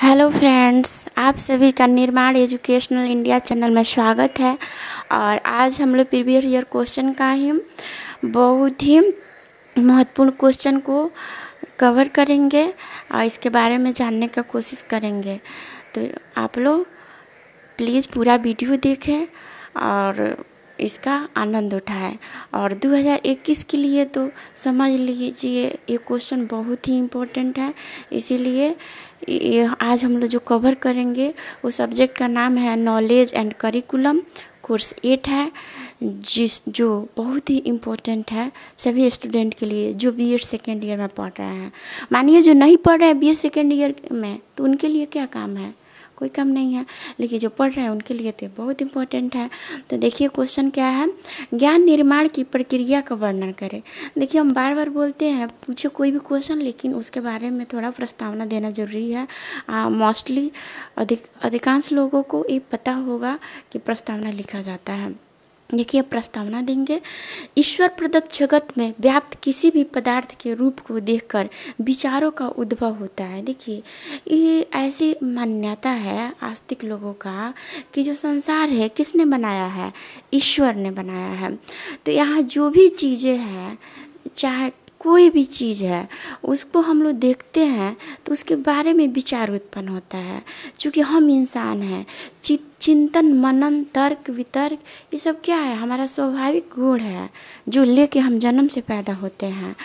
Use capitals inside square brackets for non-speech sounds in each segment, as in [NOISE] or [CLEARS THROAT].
Hello friends आप सभी का निर्माण एजुकेशनल इंडिया चैनल में स्वागत है। और आज हम लोग प्रीवियस ईयर क्वेश्चन का ही बहुत ही महत्वपूर्ण क्वेश्चन को कवर करेंगे और इसके बारे में जानने का कोशिश करेंगे। तो आप लोग प्लीज़ पूरा वीडियो देखें और इसका आनंद उठाएँ। और 2021 के लिए तो समझ लीजिए ये क्वेश्चन बहुत ही इम्पोर्टेंट है। इसीलिए ये आज हम लोग जो कवर करेंगे, वो सब्जेक्ट का नाम है knowledge and curriculum course eight है, जिस, जो बहुत ही इम्पोर्टेंट है सभी स्टूडेंट के लिए, जो बी एड सेकेंड ईयर में पढ़ रहे हैं। मानिए जो नहीं पढ़ रहे हैं बी एड सेकेंड ईयर में तो उनके लिए क्या काम है? कोई कम नहीं है। लेकिन जो पढ़ रहे हैं, उनके लिए तो बहुत इंपॉर्टेंट है। तो देखिए क्वेश्चन क्या है? ज्ञान निर्माण की प्रक्रिया का वर्णन करें। देखिए, हम बार बार बोलते हैं, पूछे कोई भी क्वेश्चन लेकिन उसके बारे में थोड़ा प्रस्तावना देना ज़रूरी है। मोस्टली अधिक, अधिकांश लोगों को ये पता होगा कि प्रस्तावना लिखा जाता है। देखिए प्रस्तावना देंगे। ईश्वर प्रदत्त जगत में व्याप्त किसी भी पदार्थ के रूप को देखकर विचारों का उद्भव होता है। देखिए, ये ऐसी मान्यता है आस्तिक लोगों का कि जो संसार है, किसने बनाया है? ईश्वर ने बनाया है। तो यहाँ जो भी चीज़ें हैं, चाहे कोई भी चीज़ है, उसको हम लोग देखते हैं तो उसके बारे में विचार उत्पन्न होता है। क्योंकि हम इंसान हैं चिंतन, मनन, तर्क, वितर्क, ये सब क्या है? हमारा स्वाभाविक गुण है, जो लेके हम जन्म से पैदा होते हैं।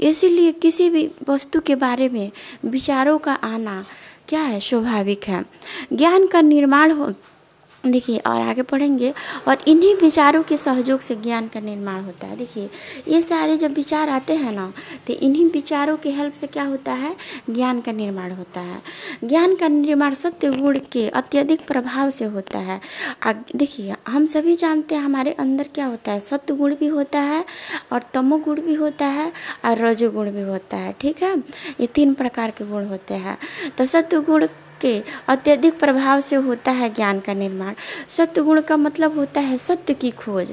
इसीलिए किसी भी वस्तु के बारे में विचारों का आना क्या है? स्वाभाविक है। ज्ञान का निर्माण हो देखिए, और आगे पढ़ेंगे, और इन्हीं विचारों के सहयोग से ज्ञान का निर्माण होता है। देखिए, ये सारे जब विचार आते हैं ना तो इन्हीं विचारों के हेल्प से क्या होता है? ज्ञान का निर्माण होता है। ज्ञान का निर्माण सत्य गुण के अत्यधिक प्रभाव से होता है। देखिए, हम सभी जानते हैं हमारे अंदर क्या होता है? सत्य गुण भी होता है, और तमो गुण भी होता है, और रजोगुण भी होता है। ठीक है? ये तीन प्रकार के गुण होते हैं। तो सत्य गुण के अत्यधिक प्रभाव से होता है ज्ञान का निर्माण। सत्य गुण का मतलब होता है सत्य की खोज।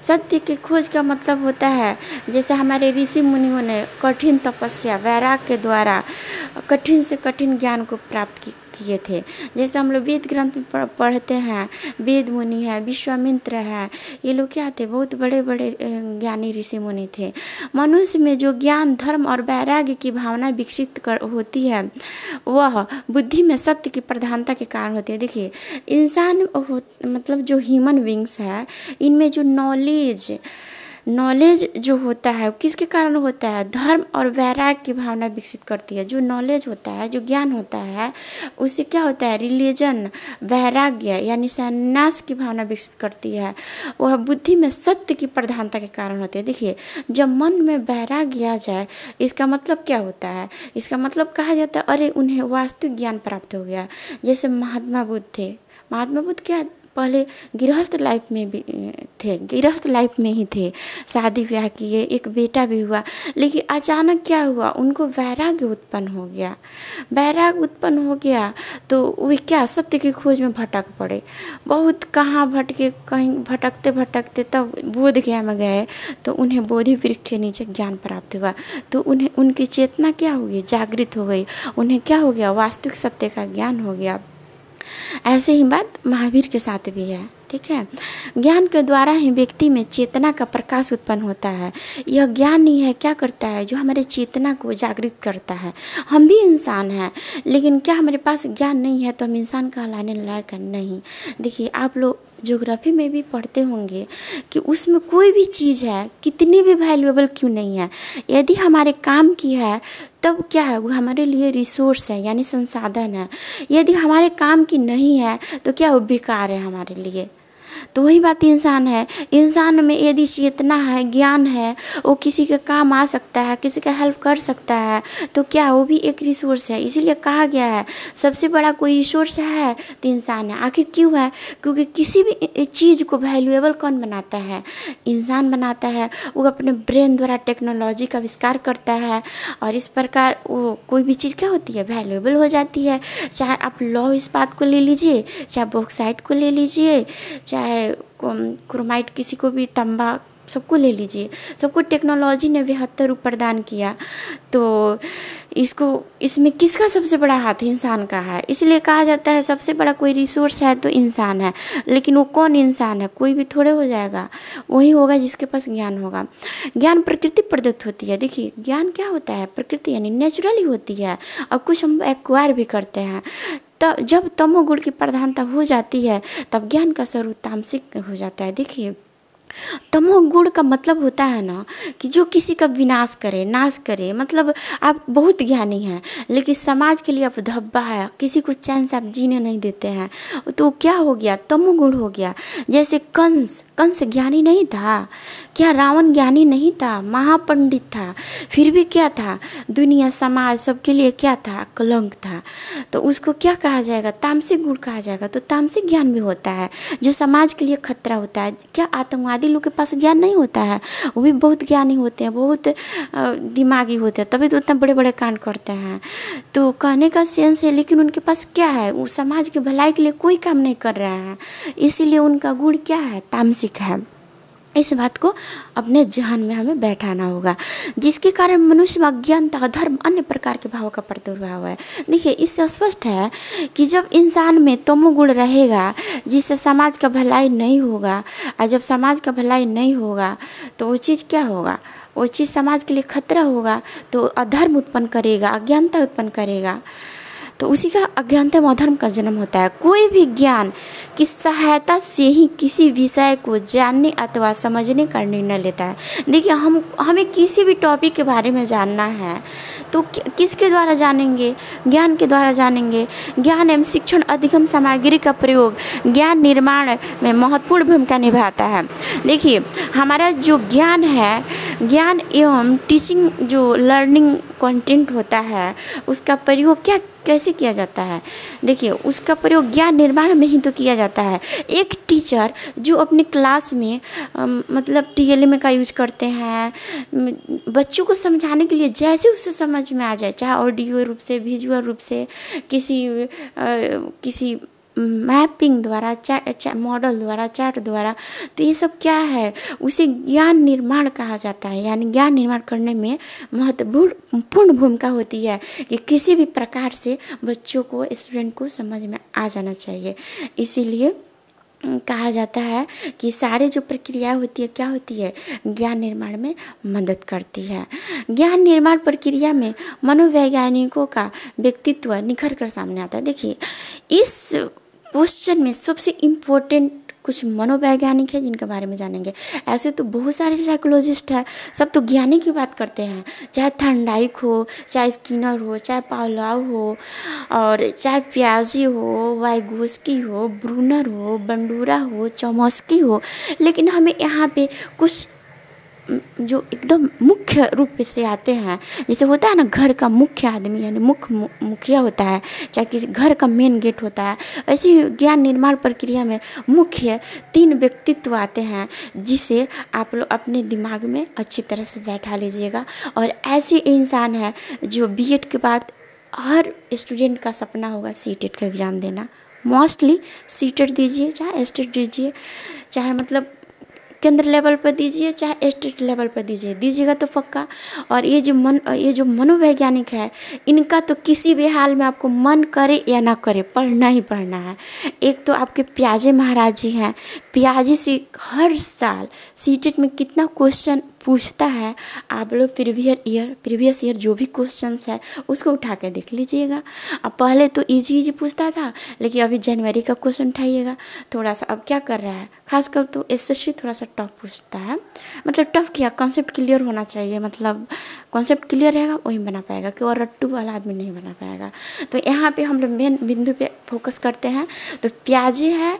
सत्य की खोज का मतलब होता है, जैसे हमारे ऋषि मुनियों ने कठिन तपस्या वैराग के द्वारा कठिन से कठिन ज्ञान को प्राप्त की किए थे। जैसे हम लोग वेद ग्रंथ में पढ़ते हैं, वेद मुनि है, विश्वामित्र है, ये लोग क्या थे? बहुत बड़े बड़े ज्ञानी ऋषि मुनि थे। मनुष्य में जो ज्ञान, धर्म और वैराग्य की भावना विकसित कर, होती है, वह बुद्धि में सत्य की प्रधानता के कारण होती है। देखिए, इंसान मतलब जो ह्यूमन विंग्स है, इनमें जो नॉलेज नॉलेज जो होता है, किसके कारण होता है? धर्म और वैराग की भावना विकसित करती है। जो नॉलेज होता है, जो ज्ञान होता है, उससे क्या होता है? रिलीजन वैराग्य यानी संन्यास की भावना विकसित करती है। वह बुद्धि में सत्य की प्रधानता के कारण होती है। देखिए, जब मन में वैराग्य आ जाए, इसका मतलब क्या होता है? इसका मतलब कहा जाता है, अरे, उन्हें वास्तविक ज्ञान प्राप्त हो गया। जैसे महात्मा बुद्ध थे। महात्मा बुद्ध क्या पहले गृहस्थ लाइफ में भी थे, गृहस्थ लाइफ में ही थे। शादी ब्याह किए, एक बेटा भी हुआ, लेकिन अचानक क्या हुआ, उनको वैराग्य उत्पन्न हो गया। वैराग्य उत्पन्न हो गया तो वे क्या सत्य की खोज में भटक पड़े। बहुत कहाँ भटके, कहीं भटकते भटकते तब बोध गया में गए तो उन्हें बोधि वृक्ष के नीचे ज्ञान प्राप्त हुआ। तो उन्हें, उनकी चेतना क्या हो गई? जागृत हो गई। उन्हें क्या हो गया? वास्तविक सत्य का ज्ञान हो गया। ऐसे ही बात महावीर के साथ भी है, ठीक है? ज्ञान के द्वारा ही व्यक्ति में चेतना का प्रकाश उत्पन्न होता है। यह ज्ञान ही है, क्या करता है? जो हमारे चेतना को जागृत करता है। हम भी इंसान हैं, लेकिन क्या हमारे पास ज्ञान नहीं है तो हम इंसान कहलाने लायक नहीं। देखिए, आप लोग जोग्राफी में भी पढ़ते होंगे कि उसमें कोई भी चीज़ है, कितनी भी वैल्यूएबल क्यों नहीं है। यदि हमारे काम की है, तब क्या है? वो हमारे लिए रिसोर्स है, यानी संसाधन है। यदि हमारे काम की नहीं है तो क्या वो बेकार है हमारे लिए? तो वही बात इंसान है। इंसान में यदि चेतना है, ज्ञान है, वो किसी के काम आ सकता है, किसी का हेल्प कर सकता है तो क्या वो भी एक रिसोर्स है? इसीलिए कहा गया है, सबसे बड़ा कोई रिसोर्स है तो इंसान है। आखिर क्यों है? क्योंकि किसी भी चीज़ को वैल्यूएबल कौन बनाता है? इंसान बनाता है, वो अपने ब्रेन द्वारा टेक्नोलॉजी का आविष्कार करता है, और इस प्रकार वो कोई भी चीज़ क्या होती है? वैल्यूएबल हो जाती है। चाहे आप लौ इस्पात को ले लीजिए, चाहे बॉक्साइड को ले लीजिए, चाहे क्रोमाइट किसी को भी तंबा सबको ले लीजिए। सबको टेक्नोलॉजी ने बेहतर रूप प्रदान किया। तो इसको, इसमें किसका सबसे बड़ा हाथ इंसान का है? इसलिए कहा जाता है सबसे बड़ा कोई रिसोर्स है तो इंसान है, लेकिन वो कौन इंसान है? कोई भी थोड़े हो जाएगा, वही होगा जिसके पास ज्ञान होगा। ज्ञान प्रकृति प्रदत्त होती है। देखिए, ज्ञान क्या होता है? प्रकृति यानी नेचुरली होती है। और कुछ हम एक्वायर भी करते हैं तो जब तमोगुण की प्रधानता हो जाती है, तब ज्ञान का स्वरूप तामसिक हो जाता है। देखिए तमोगुण का मतलब होता है ना कि जो किसी का विनाश करे, नाश करे मतलब आप बहुत ज्ञानी हैं, लेकिन समाज के लिए आप धब्बा है, किसी को चैन से आप जीने नहीं देते हैं तो क्या हो गया? तमोगुण हो गया। जैसे कंस कंस ज्ञानी नहीं था, क्या रावण ज्ञानी नहीं था, महापंडित था, फिर भी क्या था? दुनिया, समाज, सबके लिए क्या था? कलंक था। तो उसको क्या कहा जाएगा? तामसिक गुण कहा जाएगा। तो तामसिक ज्ञान भी होता है, जो समाज के लिए खतरा होता है। क्या आतंकवादी लोग के पास ज्ञान नहीं होता है। वो भी बहुत ज्ञानी होते हैं, बहुत दिमागी होते हैं, तभी तो उतना बड़े बड़े कांड करते हैं। तो कहने का सेंस है, लेकिन उनके पास क्या है? वो समाज की भलाई के लिए कोई काम नहीं कर रहे हैं। इसीलिए उनका गुण क्या है? तामसिक है। इस बात को अपने जहन में हमें बैठाना होगा, जिसके कारण मनुष्य में अज्ञानता धर्म अन्य प्रकार के भावों का प्रादुर्भाव है। देखिए, इससे स्पष्ट है कि जब इंसान में तमोगुण रहेगा, जिससे समाज का भलाई नहीं होगा, और जब समाज का भलाई नहीं होगा तो वो चीज़ क्या होगा? वो चीज़ समाज के लिए खतरा होगा तो अधर्म उत्पन्न करेगा, अज्ञानता उत्पन्न करेगा। तो उसी का अज्ञानता अधर्म का जन्म होता है। कोई भी ज्ञान की सहायता से ही किसी विषय को जानने अथवा समझने का निर्णय लेता है। देखिए, हम, हमें किसी भी टॉपिक के बारे में जानना है तो किसके द्वारा जानेंगे? ज्ञान के द्वारा जानेंगे। ज्ञान एवं शिक्षण अधिगम सामग्री का प्रयोग ज्ञान निर्माण में महत्वपूर्ण भूमिका निभाता है। देखिए, हमारा जो ज्ञान है, ज्ञान एवं टीचिंग जो लर्निंग कंटेंट होता है, उसका प्रयोग क्या कैसे किया जाता है? देखिए उसका प्रयोग ज्ञान निर्माण में ही तो किया जाता है। एक टीचर जो अपने क्लास में मतलब टी एल का यूज़ करते हैं बच्चों को समझाने के लिए जैसे उसे समझ में आ जाए चाहे ऑडियो रूप से विजुअल रूप से किसी आ, किसी मैपिंग द्वारा चा, मॉडल द्वारा चार्ट द्वारा तो ये सब क्या है? उसे ज्ञान निर्माण कहा जाता है। यानी ज्ञान निर्माण करने में महत्वपूर्ण पूर्ण भूमिका होती है कि किसी भी प्रकार से बच्चों को स्टूडेंट को समझ में आ जाना चाहिए। इसीलिए कहा जाता है कि सारे जो प्रक्रिया होती है, क्या होती है? ज्ञान निर्माण में मदद करती है। ज्ञान निर्माण प्रक्रिया में मनोवैज्ञानिकों का व्यक्तित्व निखर कर सामने आता है। देखिए, इस क्वेश्चन में सबसे इम्पोर्टेंट कुछ मनोवैज्ञानिक है जिनके बारे में जानेंगे। ऐसे तो बहुत सारे साइकोलॉजिस्ट हैं, सब तो ज्ञानी की बात करते हैं। चाहे थंडाइक हो, चाहे स्किनर हो, चाहे पावलाव हो, और चाहे प्याजी हो, वाइगोस्की हो, ब्रूनर हो, बंडूरा हो, चौमस्की हो, लेकिन हमें यहाँ पे कुछ जो एकदम मुख्य रूप से आते हैं, जैसे होता है ना, घर का मुख्य आदमी, यानी मुख्य मुखिया होता है, चाहे किसी घर का मेन गेट होता है, ऐसी ज्ञान निर्माण प्रक्रिया में मुख्य तीन व्यक्तित्व आते हैं, जिसे आप लोग अपने दिमाग में अच्छी तरह से बैठा लीजिएगा। और ऐसे इंसान है, जो बी के बाद हर स्टूडेंट का सपना होगा सी का एग्ज़ाम देना। मोस्टली सी दीजिए, चाहे एस दीजिए, चाहे मतलब केंद्र लेवल पर दीजिए, चाहे स्टेट लेवल पर दीजिए, दीजिएगा तो पक्का। और ये जो मन, ये जो मनोवैज्ञानिक है, इनका तो किसी भी हाल में आपको मन करे या ना करे, पढ़ना ही पढ़ना है। एक तो आपके प्याजे महाराज जी हैं। प्याजी से हर साल सीटेट में कितना क्वेश्चन पूछता है, आप लोग प्रीवियर ईयर प्रीवियस ईयर जो भी क्वेश्चन है, उसको उठा के देख लीजिएगा। अब पहले तो इजी इजी पूछता था, लेकिन अभी जनवरी का क्वेश्चन उठाइएगा। थोड़ा सा अब क्या कर रहा है? खासकर तो एसएससी थोड़ा सा टफ पूछता है। मतलब टफ क्या? कॉन्सेप्ट क्लियर होना चाहिए। मतलब कॉन्सेप्ट क्लियर रहेगा, वही बना पाएगा। कि और रट्टू वाला आदमी नहीं बना पाएगा। तो यहाँ पे हम लोग मेन बिंदु पे फोकस करते हैं। तो प्याजे है,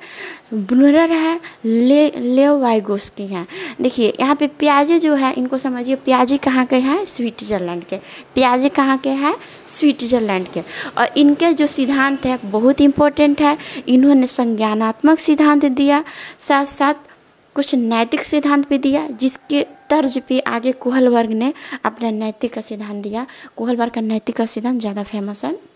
बुनरर है, ले ले की हैं। देखिए, यहाँ पे प्याजे जो है, इनको समझिए, प्याजी कहाँ के हैं? स्विट्ज़रलैंड के। प्याजी कहाँ के हैं? स्विट्ज़रलैंड के। और इनके जो सिद्धांत है, बहुत इम्पोर्टेंट है। इन्होंने संज्ञानात्मक सिद्धांत दिया साथ साथ कुछ नैतिक सिद्धांत भी दिया, जिसके तर्ज पे आगे कोहल वर्ग ने अपना नैतिक का सिद्धांत दिया। कोहल वर्ग का नैतिक का सिद्धांत ज़्यादा फ़ेमस है।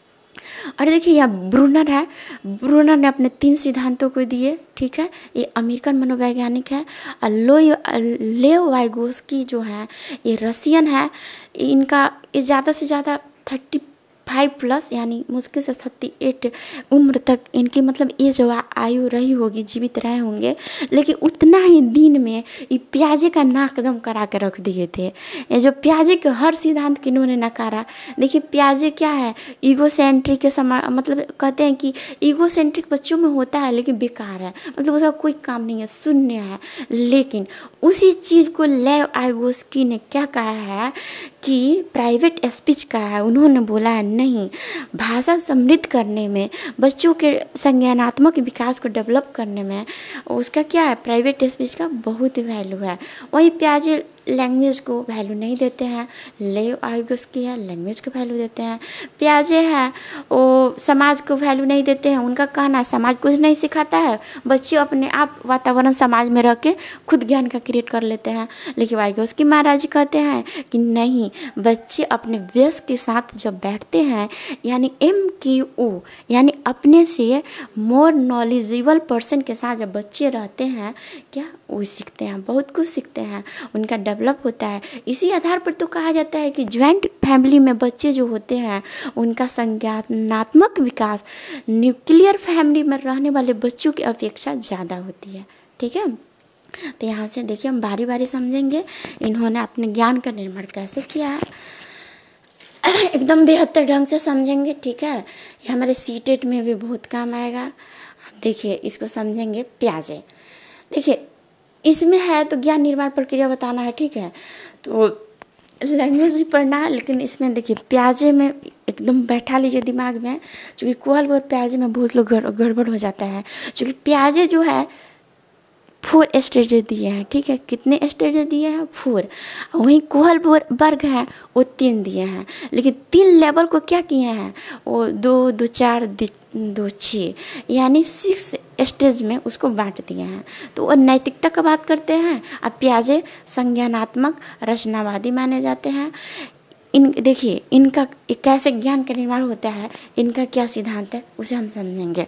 और देखिए, यहाँ ब्रूनर है। ब्रूनर ने अपने तीन सिद्धांतों को दिए, ठीक है? ये अमेरिकन मनोवैज्ञानिक है, और लो लेव वाइगोस्की जो है, ये रसियन है। इनका, ये ज़्यादा से ज़्यादा थर्टी फाइव प्लस यानी मुश्किल से थर्टी एट उम्र तक इनकी मतलब एज आयु रही होगी, जीवित रहे होंगे। लेकिन उतना ही दिन में ये प्याजे का नाकदम करा के रख दिए थे। ये जो प्याजे के हर सिद्धांत के इन्होंने नकारा। देखिए, प्याजे क्या है? ईगो सेंट्रिक के समा मतलब कहते हैं कि ईगो सेंट्रिक बच्चों में होता है, लेकिन बेकार है। मतलब उसका कोई काम नहीं है, शून्य है। लेकिन उसी चीज़ को लेव आइगोस्की ने क्या कहा है कि प्राइवेट स्पीच कहा है। उन्होंने बोला है नहीं। भाषा समृद्ध करने में, बच्चों के संज्ञानात्मक विकास को डेवलप करने में, उसका क्या है? प्राइवेट स्पीच का बहुत वैल्यू है। वही प्याजे लैंग्वेज को वैल्यू नहीं देते हैं ले आयुगस की है लैंग्वेज को वैल्यू देते हैं। प्याजे हैं, वो समाज को वैल्यू नहीं देते हैं, उनका कहना है, समाज कुछ नहीं सिखाता है, बच्चे अपने आप वातावरण समाज में रह के खुद ज्ञान का क्रिएट कर लेते हैं। लेकिन वाइगोस की महाराज कहते हैं कि नहीं, बच्चे अपने व्यस्त के साथ जब बैठते हैं, यानी एम की ओ यानी अपने से मोर नॉलेजेबल पर्सन के साथ जब बच्चे रहते हैं, क्या वो सीखते हैं, बहुत कुछ सीखते हैं। उनका डेवलप होता है। इसी आधार पर तो कहा जाता है कि ज्वाइंट फैमिली में बच्चे जो होते हैं, उनका संज्ञानात्मक विकास, न्यूक्लियर फैमिली में रहने वाले बच्चों की अपेक्षा ज़्यादा होती है। ठीक है? तो यहाँ से देखिए, हम बारी बारी समझेंगे, इन्होंने अपने ज्ञान का निर्माण कैसे किया है। [CLEARS THROAT] एकदम बेहतर ढंग से समझेंगे, ठीक है? ये हमारे सीटेट में भी बहुत काम आएगा। देखिए, इसको समझेंगे प्याजे। देखिए इसमें है तो ज्ञान निर्माण प्रक्रिया बताना है, ठीक है? तो लैंग्वेज भी पढ़ना है, लेकिन इसमें देखिए, प्याजे में एकदम बैठा लीजिए दिमाग में चूँकि कोहल और प्याजे में बहुत लोग गड़बड़ हो जाता है। चूँकि प्याजे जो है फोर स्टेज दिए हैं, ठीक है? कितने स्टेज दिए हैं? फोर। वहीं कोहल वर्ग है, वो तीन दिए हैं। लेकिन तीन लेवल को क्या किए हैं? वो दो दो चार, दो छः, यानी सिक्स स्टेज में उसको बांट दिए हैं। तो वो नैतिकता का बात करते हैं अब प्याजे संज्ञानात्मक रचनावादी माने जाते हैं। इन, देखिए, इनका कैसे ज्ञान का निर्माण होता है, इनका क्या सिद्धांत है, उसे हम समझेंगे।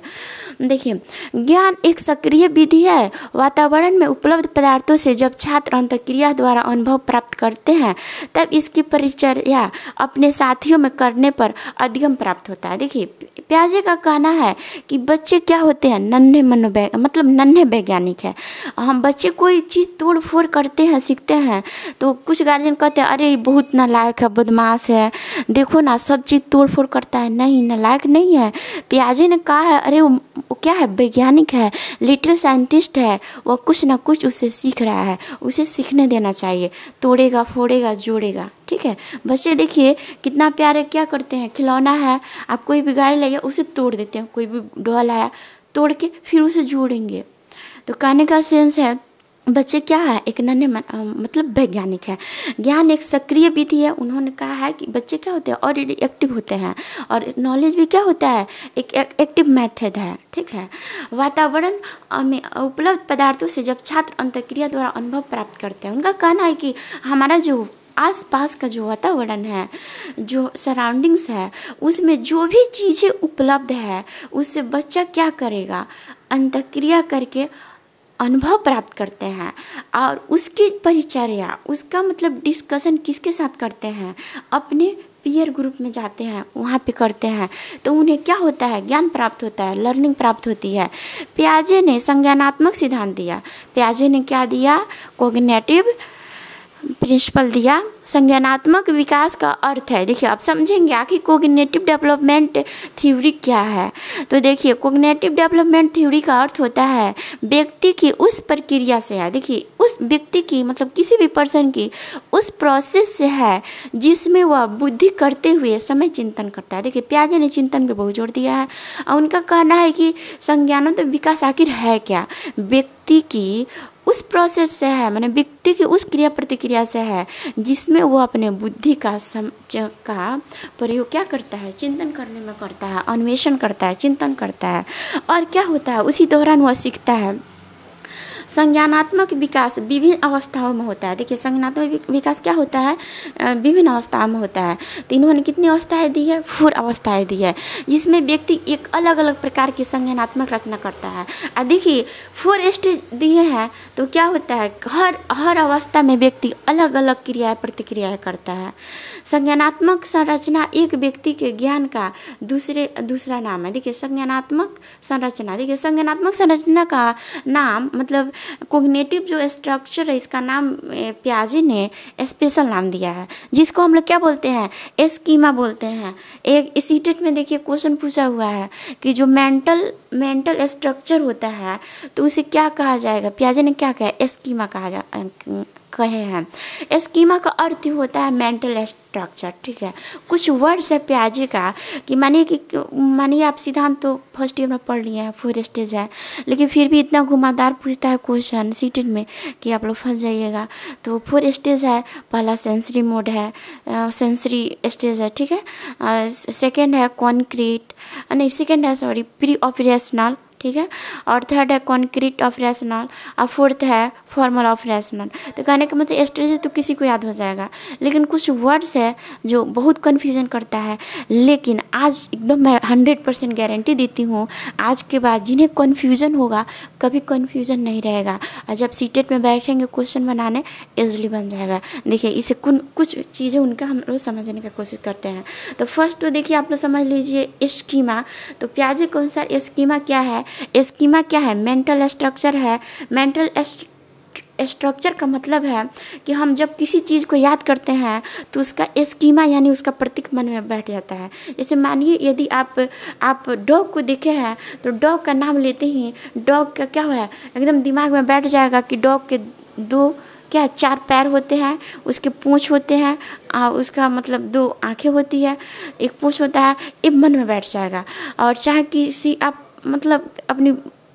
देखिए, ज्ञान एक सक्रिय विधि है। वातावरण में उपलब्ध पदार्थों से जब छात्र अंतक्रिया द्वारा अनुभव प्राप्त करते हैं, तब इसकी परिचर्या अपने साथियों में करने पर अधिगम प्राप्त होता है। देखिए, प्याजे का कहना है कि बच्चे क्या होते हैं? नन्हे मनोवै मतलब नन्हे वैज्ञानिक है। हम बच्चे कोई चीज़ तोड़ फोड़ करते हैं, सीखते हैं तो कुछ गार्जियन कहते हैं, अरे, बहुत नालायक है बदमाश है। देखो ना, सब चीज़ तोड़ फोड़ करता है। नहीं, नालायक नहीं है। प्याजे ने कहा है, अरे, वो क्या है? वैज्ञानिक है, लिटिल साइंटिस्ट है। वो कुछ ना कुछ उससे सीख रहा है। उसे सीखने देना चाहिए। तोड़ेगा, फोड़ेगा, जोड़ेगा। ठीक है? बच्चे देखिए, कितना प्यारे क्या करते हैं? खिलौना है, आप कोई भी गाड़ी लाइए, उसे तोड़ देते हैं। कोई भी ढोल आया तोड़ के फिर उसे जोड़ेंगे। तो कहने का सेंस है बच्चे क्या है? एक नन्हे मतलब वैज्ञानिक है। ज्ञान एक सक्रिय विधि है। उन्होंने कहा है कि बच्चे क्या होते हैं? ऑलरेडी एक्टिव होते हैं। और नॉलेज भी क्या होता है? एक एक्टिव मेथड है। ठीक है? वातावरण में उपलब्ध पदार्थों से जब छात्र अंतक्रिया द्वारा अनुभव प्राप्त करते हैं, उनका कहना है कि हमारा जो आसपास का जो वातावरण है, जो सराउंडिंग्स है, उसमें जो भी चीज़ें उपलब्ध है, उससे बच्चा क्या करेगा? अंतक्रिया करके अनुभव प्राप्त करते हैं और उसकी परिचर्या, उसका मतलब डिस्कशन किसके साथ करते हैं? अपने पीयर ग्रुप में जाते हैं, वहाँ पे करते हैं। तो उन्हें क्या होता है? ज्ञान प्राप्त होता है लर्निंग प्राप्त होती है। प्याजे ने संज्ञानात्मक सिद्धांत दिया। प्याजे ने क्या दिया? कोग्नेटिव प्रिंसिपल दिया, संज्ञानात्मक विकास का अर्थ है। देखिए, आप समझेंगे आखिर कोग्नेटिव डेवलपमेंट थ्योरी क्या है? तो देखिए कोग्नेटिव डेवलपमेंट थ्योरी का अर्थ होता है, व्यक्ति की उस प्रक्रिया से है। देखिए, उस व्यक्ति की मतलब किसी भी पर्सन की उस प्रोसेस से है, जिसमें वह बुद्धि करते हुए समय चिंतन करता है। देखिए, प्याजे ने चिंतन पर बहुत ज़ोर दिया है। और उनका कहना है कि संज्ञानात्मक विकास आखिर है क्या? व्यक्ति की उस प्रोसेस से है, मैंने व्यक्ति की उस क्रिया प्रतिक्रिया से है, जिसमें वो अपने बुद्धि का सम का प्रयोग क्या करता है? चिंतन करने में करता है, अन्वेषण करता है, चिंतन करता है। और क्या होता है? उसी दौरान वह सीखता है संज्ञानात्मक विकास विभिन्न अवस्थाओं में होता है। देखिए, संज्ञानात्मक विकास क्या होता है? विभिन्न अवस्थाओं में होता है। तो इन्होंने कितनी अवस्थाएँ दी है? फोर अवस्थाएँ दी है, जिसमें व्यक्ति एक अलग अलग प्रकार की संज्ञानात्मक रचना करता है। और देखिए, फोर स्टेज दिए हैं तो क्या होता है? हर हर अवस्था में व्यक्ति अलग अलग क्रियाएँ, प्रतिक्रियाएँ करता है। संज्ञानात्मक संरचना एक व्यक्ति के ज्ञान का दूसरे, दूसरा नाम है। देखिए, संज्ञानात्मक संरचना। देखिए, संज्ञानात्मक संरचना का नाम मतलब कोग्नेटिव जो स्ट्रक्चर है, इसका नाम प्याजी ने स्पेशल नाम दिया है, जिसको हम लोग क्या बोलते हैं? एस्कीमा बोलते हैं। एक, इसी टेट में देखिए क्वेश्चन पूछा हुआ है कि जो मेंटल मेंटल स्ट्रक्चर होता है तो उसे क्या कहा जाएगा? प्याजे ने क्या कहा? एस्कीमा कहा जा कहे हैं। स्कीमा का अर्थ होता है मेंटल स्ट्रक्चर ठीक है? कुछ वर्ड्स है प्याजे का कि मानिए कि मानिए आप सिद्धांत तो फ़र्स्ट ईयर में पढ़ लिए हैं फोर स्टेज है, लेकिन फिर भी इतना घुमादार पूछता है क्वेश्चन सीटेड में कि आप लोग फंस जाइएगा। तो फोर स्टेज है, पहला सेंसरी मोड है सेंसरी स्टेज है, ठीक है? सेकेंड है कॉन्क्रीट नहीं सेकेंड है सॉरी प्री ऑपरेशनल ठीक है? और थर्ड है कॉन्क्रीट ऑफ़ रैशनल और फोर्थ है फॉर्मल ऑफ़ रैशनल तो कहने का मतलब स्ट्रेज तो किसी को याद हो जाएगा। लेकिन कुछ वर्ड्स है जो बहुत कन्फ्यूज़न करता है। लेकिन आज एकदम मैं हंड्रेड परसेंट गारंटी देती हूँ, आज के बाद जिन्हें कन्फ्यूज़न होगा, कभी कन्फ्यूज़न नहीं रहेगा। और जब सीटेट में बैठेंगे क्वेश्चन बनाने ईजली बन जाएगा। देखिए, इसे कुछ चीज़ें उनका हम लोग समझने की कोशिश करते हैं। तो फ़र्स्ट तो देखिए, आप लोग समझ लीजिए स्कीमा तो प्याजे के अनुसार स्कीमा क्या है? स्कीमा क्या है? मेंटल स्ट्रक्चर है। मेंटल स्ट्रक्चर का मतलब है कि हम जब किसी चीज़ को याद करते हैं तो उसका स्कीमा यानी उसका प्रतीक मन में बैठ जाता है। जैसे मानिए यदि आप आप डॉग को देखे हैं तो डॉग का नाम लेते ही डॉग का क्या है? एकदम दिमाग में बैठ जाएगा कि डॉग के दो क्या चार पैर होते हैं उसके पूँछ होते हैं आ, उसका मतलब दो आँखें होती है एक पूँछ होता है ये मन में बैठ जाएगा। और चाहे किसी आप मतलब अपनी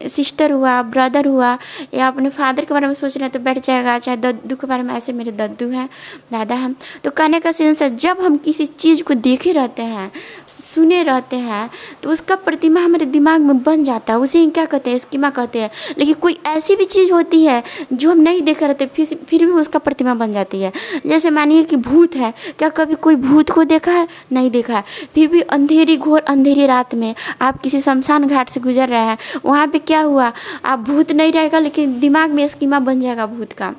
सिस्टर हुआ, ब्रदर हुआ, या अपने फादर के बारे में सोच रहे हैं तो बैठ जाएगा, चाहे दद्दू के बारे में ऐसे मेरे दद्दू हैं, दादा हैं। तो कहने का सेंस है, जब हम किसी चीज़ को देखे रहते हैं, सुने रहते हैं तो उसका प्रतिमा हमारे दिमाग में बन जाता है। उसे क्या कहते हैं? स्कीमा कहते हैं। लेकिन कोई ऐसी भी चीज़ होती है, जो हम नहीं देख रहते, फिर फिर भी उसका प्रतिमा बन जाती है। जैसे मानिए कि भूत है, क्या कभी कोई भूत को देखा है? नहीं देखा है। फिर भी अंधेरी घोर, अंधेरी रात में आप किसी शमशान घाट से गुजर रहे हैं, वहाँ पर क्या हुआ? आप भूत नहीं रहेगा लेकिन दिमाग में स्कीमा बन जाएगा भूत का।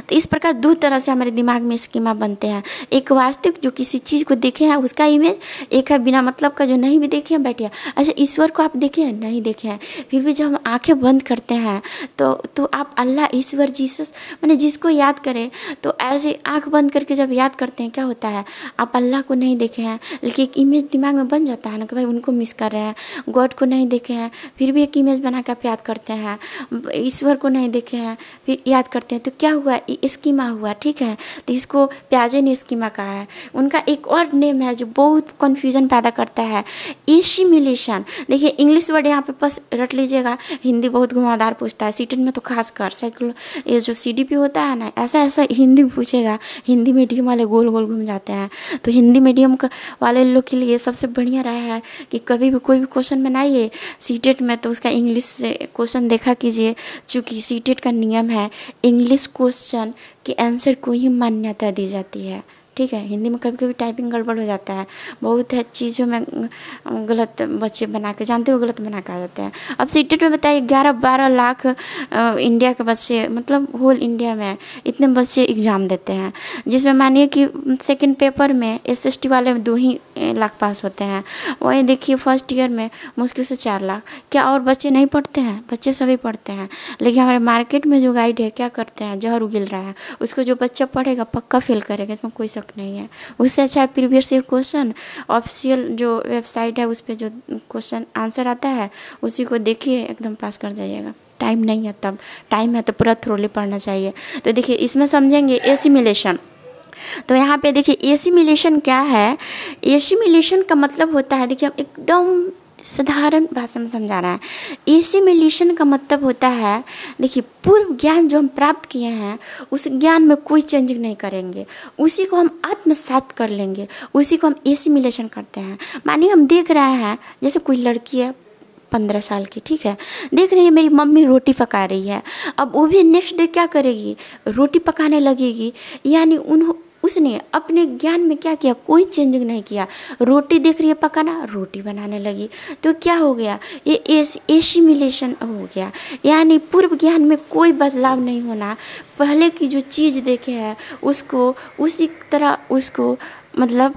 तो इस प्रकार दो तरह से हमारे दिमाग में स्कीमा बनते हैं। एक वास्तविक जो किसी चीज़ को देखे हैं, उसका इमेज एक है बिना मतलब का जो नहीं भी देखे हैं, बैठे अच्छा ईश्वर को आप देखे हैं? नहीं देखे हैं। फिर भी जब हम आँखें बंद करते हैं तो तो आप अल्लाह, ईश्वर, जीसस, मैंने जिसको याद करें तो ऐसे आँख बंद करके जब याद करते हैं, क्या होता है? आप अल्लाह को नहीं देखे हैं लेकिन एक इमेज दिमाग में बन जाता है ना कि भाई उनको मिस कर रहे हैं। गॉड को नहीं देखे हैं, फिर भी एक इमेज बना के आप याद करते हैं। ईश्वर को नहीं देखे हैं, फिर याद करते हैं। तो क्या हुआ हुआ स्कीमा हुआ, ठीक है? तो इसको प्याजे ने स्कीमा कहा है। उनका एक और नेम है जो बहुत कन्फ्यूज़न पैदा करता है एशिमिलेशन देखिए इंग्लिश वर्ड यहाँ पे बस रट लीजिएगा, हिंदी बहुत घुमावदार पूछता है सीटन में तो खास कर साइकिल ये जो सीडीपी होता है ना ऐसा ऐसा हिंदी पूछेगा, हिंदी मीडियम वाले गोल गोल घूम जाते हैं। तो हिंदी मीडियम वाले लोग के लिए सबसे बढ़िया रहा है कि कभी भी कोई भी क्वेश्चन बनाइए सी में तो उसका इंग्लिश क्वेश्चन देखा कीजिए, चूँकि सी का नियम है इंग्लिश क्वेश्चन क्वेश्चन के आंसर को ही मान्यता दी जाती है। ठीक है, हिंदी में कभी कभी टाइपिंग गड़बड़ हो जाता है। बहुत है चीज़ों में गलत बच्चे बना के, जानते हो गलत बना के आ जाते हैं। अब सीटेट में बताइए ग्यारह बारह लाख इंडिया के बच्चे मतलब होल इंडिया में इतने बच्चे एग्ज़ाम देते हैं। जिसमें मानिए कि सेकेंड पेपर में एस एस टी वाले दो ही लाख पास होते हैं। वहीं देखिए फ़र्स्ट ईयर में मुश्किल से चार लाख। क्या और बच्चे नहीं पढ़ते हैं? बच्चे सभी पढ़ते हैं। लेकिन हमारे मार्केट में जो गाइड है, क्या करते हैं? जहर उगिल रहा है। उसको जो बच्चा पढ़ेगा, पक्का फेल करेगा, इसमें कोई शक नहीं है। उससे अच्छा प्रीवियस ईयर क्वेश्चन ऑफिशियल जो वेबसाइट है, उस पर जो क्वेश्चन आंसर आता है, उसी को देखिए, एकदम पास कर जाइएगा। टाइम नहीं है तब। टाइम है तो पूरा थ्रोली पढ़ना चाहिए। तो देखिए, इसमें समझेंगे एसिमिलेशन तो यहाँ पे देखिए एसिमिलेशन क्या है? एसिमिलेशन का मतलब होता है, देखिए एकदम साधारण भाषा में समझा रहा है। एसिमिलेशन का मतलब होता है, देखिए, पूर्व ज्ञान जो हम प्राप्त किए हैं, उस ज्ञान में कोई चेंजिंग नहीं करेंगे। उसी को हम आत्मसात कर लेंगे। उसी को हम एसिमिलेशन करते हैं। मानिए, हम देख रहे हैं, जैसे कोई लड़की है, पंद्रह साल की, ठीक है? देख रही है, मेरी मम्मी रोटी पका रही है। अब वो भी नेक्स्ट डे क्या करेगी? रोटी पकाने लगेगी। यानी उन उसने अपने ज्ञान में क्या किया? कोई चेंजिंग नहीं किया। रोटी देख रही है पकाना, रोटी बनाने लगी। तो क्या हो गया? ये एस एसिमिलेशन हो गया। यानी पूर्व ज्ञान में कोई बदलाव नहीं होना। पहले की जो चीज़ देखे है, उसको उसी तरह उसको मतलब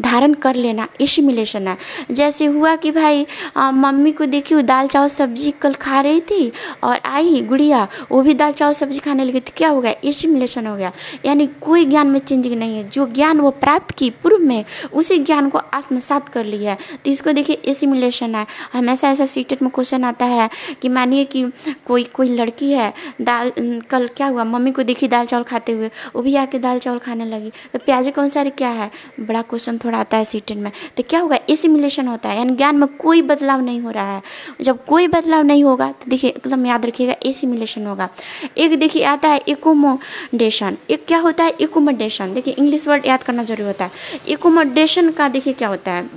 धारण कर लेना एसिमिलेशन है। जैसे हुआ कि भाई आ, मम्मी को देखी दाल चावल सब्ज़ी कल खा रही थी और आई गुड़िया वो भी दाल चावल सब्ज़ी खाने लगी थी क्या हो गया? एसिमिलेशन हो गया। यानी कोई ज्ञान में चेंजिंग नहीं है। जो ज्ञान वो प्राप्त की पूर्व में उसी ज्ञान को आत्मसात कर लिया है। तो इसको देखिए एसिमिलेशन है। हमेशा ऐसा सीटेट में क्वेश्चन आता है कि मानिए कि कोई कोई लड़की है दाल कल क्या हुआ? मम्मी को देखी दाल चावल खाते हुए वो भी आके दाल चावल खाने लगी। तो प्याजे कौन सा क्या है? बड़ा क्वेश्चन थोड़ा आता है सीटेट में। तो क्या होगा? एसिमिलेशन होता है, यानी ज्ञान में कोई बदलाव नहीं हो रहा है। जब कोई बदलाव नहीं होगा तो देखिए, एकदम याद रखिएगा एसिमिलेशन होगा। एक देखिए, आता है इकोमोडेशन एक क्या होता है? इकोमोडेशन देखिए इंग्लिश वर्ड याद करना ज़रूरी होता है। इकोमोडेशन का देखिए क्या होता है?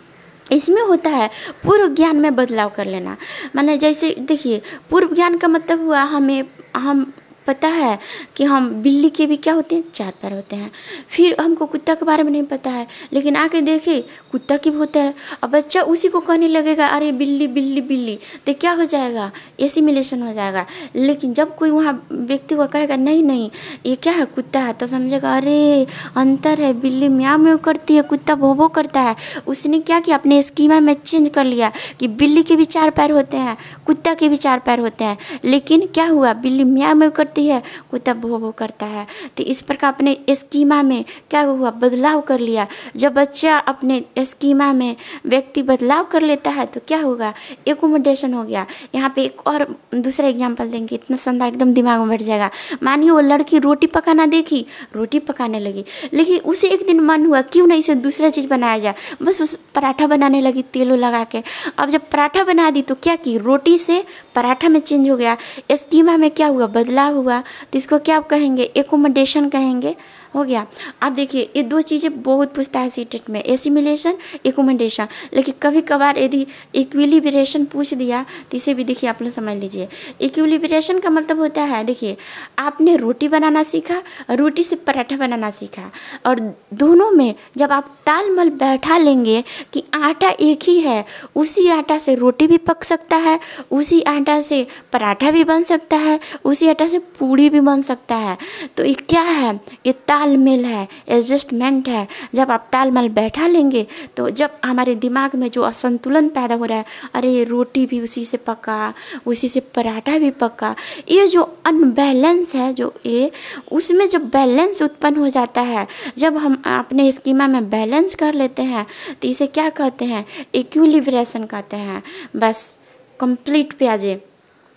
इसमें होता है, पूर्व ज्ञान में बदलाव कर लेना। माने जैसे देखिए, पूर्व ज्ञान का मतलब हुआ, हमें, हम पता है कि हम बिल्ली के भी क्या होते हैं? चार पैर होते हैं। फिर हमको कुत्ता के बारे में नहीं पता है। लेकिन आके देखे, कुत्ता की होता है। अब बच्चा उसी को कहने लगेगा, अरे बिल्ली बिल्ली बिल्ली। तो क्या हो जाएगा? एसिमिलेशन हो जाएगा। लेकिन जब कोई वहाँ व्यक्ति को कहेगा, नहीं नहीं, ये क्या है कुत्ता? है तो समझेगा, अरे, अंतर है। बिल्ली म्याँ म्याँ करती है, कुत्ता भो भो करता है। उसने क्या किया? अपने स्कीमा में चेंज कर लिया कि बिल्ली के भी चार पैर होते हैं, कुत्ता के भी चार पैर होते हैं। लेकिन क्या हुआ? बिल्ली म्याँ म्याँ करती करती है कुत्ता भो भो करता है। तो इस प्रकार अपने स्कीमा में क्या हुआ? बदलाव कर लिया। जब बच्चा अपने स्कीमा में व्यक्ति बदलाव कर लेता है तो क्या होगा? एकोमोडेशन हो गया। यहाँ पे एक और, दूसरा एग्ज़ाम्पल देंगे। इतना शानदार एकदम दिमाग में बैठ जाएगा। मानिए वो लड़की रोटी पकाना देखी, रोटी पकाने लगी। लेकिन उसे एक दिन मन हुआ, क्यों नहीं इसे दूसरा चीज़ बनाया जाए? बस उस पराठा बनाने लगी तेलो लगा के। अब जब पराठा बना दी तो क्या की? रोटी से पराठा में चेंज हो गया। एस्टीमा में क्या हुआ? बदलाव हुआ। तो इसको क्या आप कहेंगे? एकोमोडेशन कहेंगे। हो गया। अब देखिए, ये दो चीज़ें बहुत पूछता है सीटेट में। एसिमिलेशन एकोमोडेशन लेकिन कभी कभार यदि इक्विलिब्रेशन पूछ दिया तो इसे भी देखिए आप लोग समझ लीजिए। इक्विलिब्रेशन का मतलब होता है, देखिए, आपने रोटी बनाना सीखा, रोटी से पराठा बनाना सीखा। और दोनों में जब आप तालमल बैठा लेंगे कि आटा एक ही है, उसी आटा से रोटी भी पक सकता है, उसी आटा से पराठा भी बन सकता है, उसी आटा से पूड़ी भी बन सकता है। तो ये क्या है? ये तालमेल है एडजस्टमेंट है। जब आप तालमेल बैठा लेंगे तो जब हमारे दिमाग में जो असंतुलन पैदा हो रहा है, अरे रोटी भी उसी से पका, उसी से पराठा भी पका, ये जो अनबैलेंस है, जो ये, उसमें जब बैलेंस उत्पन्न हो जाता है, जब हम अपने स्कीमा में बैलेंस कर लेते हैं तो इसे क्या कहते हैं? इक्विलिब्रेशन कहते हैं। बस कंप्लीट प्याजे।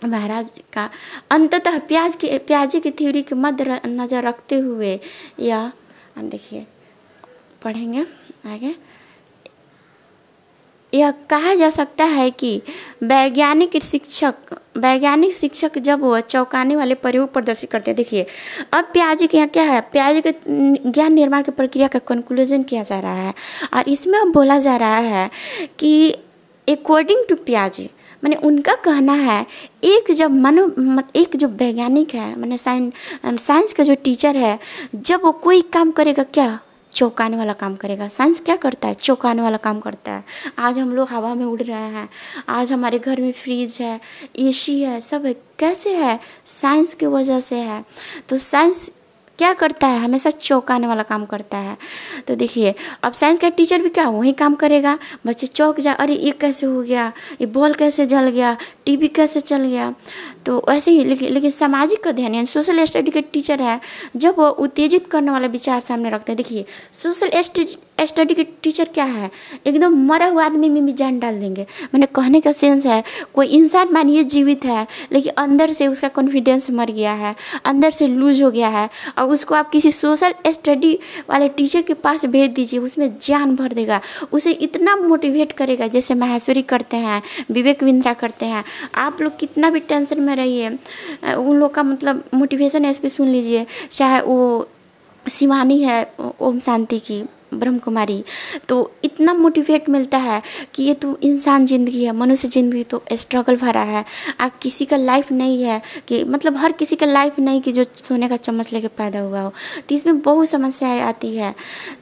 महाराज का, अंततः प्याज के, प्याजे की थ्योरी के मध्य नज़र रखते हुए यह देखिए, पढ़ेंगे आगे। यह कहा जा सकता है कि वैज्ञानिक शिक्षक वैज्ञानिक शिक्षक जब वो चौंकाने वाले प्रयोग प्रदर्शित करते हैं देखिए, अब प्याज के यहाँ क्या है? प्याज के ज्ञान निर्माण की प्रक्रिया का कंक्लूजन किया जा रहा है। और इसमें अब बोला जा रहा है कि अकॉर्डिंग टू प्याज मैंने उनका कहना है, एक जब मनो एक जो वैज्ञानिक है, मैंने साइंस साइंस का जो टीचर है, जब वो कोई काम करेगा क्या? चौंकाने वाला काम करेगा। साइंस क्या करता है? चौंकाने वाला काम करता है। आज हम लोग हवा में उड़ रहे हैं, आज हमारे घर में फ्रिज है, एसी है, सब है, कैसे है? साइंस की वजह से है। तो साइंस क्या करता है? हमेशा चौंकाने वाला काम करता है। तो देखिए, अब साइंस का टीचर भी क्या, वही काम करेगा? बच्चे चौंक जाए, अरे ये कैसे हो गया? ये बॉल कैसे जल गया? टीवी कैसे चल गया? तो ऐसे ही, लेकिन लेकिन सामाजिक अध्ययन यानी सोशल स्टडी के टीचर है, जब वो उत्तेजित करने वाला विचार सामने रखते हैं, देखिए सोशल स्टडी के टीचर क्या है? एकदम मरा हुआ आदमी में भी जान डाल देंगे। मैंने कहने का सेंस है, कोई इंसान मानिए जीवित है, लेकिन अंदर से उसका कॉन्फिडेंस मर गया है, अंदर से लूज हो गया है, और उसको आप किसी सोशल स्टडी वाले टीचर के पास भेज दीजिए, उसमें जान भर देगा, उसे इतना मोटिवेट करेगा, जैसे महेश्वरी करते हैं, विवेक बिंद्रा करते हैं आप लोग कितना भी टेंशन में रहिए उन लोग का मतलब मोटिवेशन एस सुन लीजिए, चाहे वो शिवानी है ओम शांति की। ब्रह्म कुमारी तो इतना मोटिवेट मिलता है कि ये तो इंसान ज़िंदगी है, मनुष्य ज़िंदगी तो स्ट्रगल भरा है। आप किसी का लाइफ नहीं है कि मतलब हर किसी का लाइफ नहीं कि जो सोने का चम्मच लेके पैदा हुआ हो। तो इसमें बहुत समस्याएँ आती है।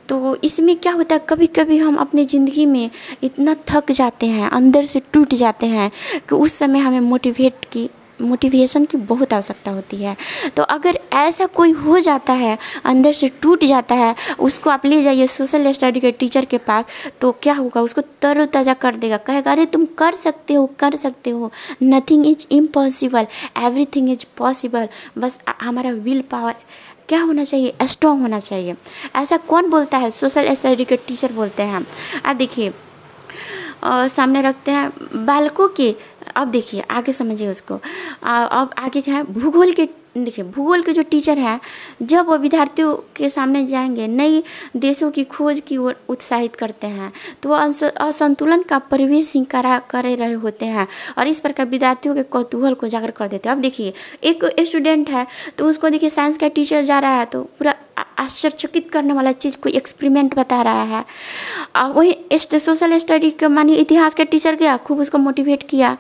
तो इसमें क्या होता है कभी कभी हम अपनी ज़िंदगी में इतना थक जाते हैं, अंदर से टूट जाते हैं कि उस समय हमें मोटिवेट की मोटिवेशन की बहुत आवश्यकता होती है। तो अगर ऐसा कोई हो जाता है, अंदर से टूट जाता है, उसको आप ले जाइए सोशल स्टडी के टीचर के पास तो क्या होगा? उसको तरोताज़ा कर देगा। कहेगा, अरे, तुम कर सकते हो, कर सकते हो। Nothing is impossible everything is possible बस हमारा विल पावर क्या होना चाहिए? स्ट्रॉन्ग होना चाहिए। ऐसा कौन बोलता है? सोशल स्टडी के टीचर बोलते हैं। आप देखिए सामने रखते हैं, बालकों के अब देखिए, आगे समझिए उसको। अब आगे क्या है? भूगोल के, देखिए, भूगोल के जो टीचर हैं, जब वो विद्यार्थियों के सामने जाएँगे, नई देशों की खोज की ओर उत्साहित करते हैं तो वो असंतुलन का परिवेश ही करा, करे रहे होते हैं और इस प्रकार विद्यार्थियों के कौतूहल को जागर कर देते हैं। अब देखिए, एक स्टूडेंट है तो उसको देखिए, साइंस का टीचर जा रहा है तो पूरा आश्चर्यचकित करने वाला चीज़ कोई एक्सपेरिमेंट बता रहा है। और वही सोशल स्टडी का मानिए इतिहास का टीचर गया, खूब उसको मोटिवेट किया।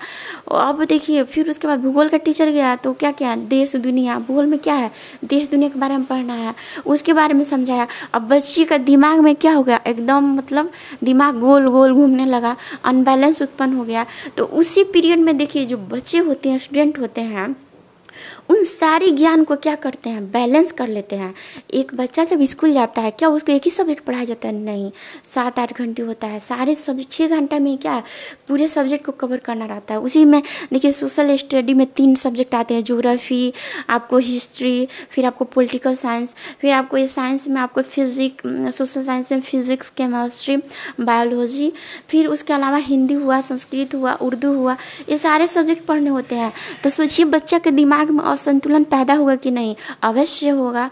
अब देखिए, फिर उसके बाद भूगोल का टीचर गया तो क्या क्या? देश, दुनिया। भूगोल में क्या है? देश, दुनिया के बारे में पढ़ना है। उसके बारे में समझाया। अब बच्ची का दिमाग में क्या हो गया? एकदम मतलब दिमाग गोल गोल घूमने लगा। अनबैलेंस उत्पन्न हो गया। तो उसी पीरियड में देखिए, जो बच्चे होते हैं स्टूडेंट होते हैं उन सारे ज्ञान को क्या करते हैं? बैलेंस कर लेते हैं। एक बच्चा जब स्कूल जाता है, क्या उसको एक ही सब्जेक्ट पढ़ाया जाता है? नहीं। सात आठ घंटे होता है। सारे सब्जेक्ट छः घंटा में क्या पूरे सब्जेक्ट को कवर करना रहता है। उसी में देखिए सोशल स्टडी में तीन सब्जेक्ट आते हैं। जोग्राफी आपको हिस्ट्री फिर आपको पोलिटिकल साइंस फिर आपको ये साइंस में आपको फिजिक सोशल साइंस में फिजिक्स केमिस्ट्री बायोलॉजी फिर उसके अलावा हिंदी हुआ, संस्कृत हुआ, उर्दू हुआ, ये सारे सब्जेक्ट पढ़ने होते हैं। तो सोचिए, बच्चा के दिमाग में असंतुलन पैदा होगा कि नहीं? अवश्य होगा।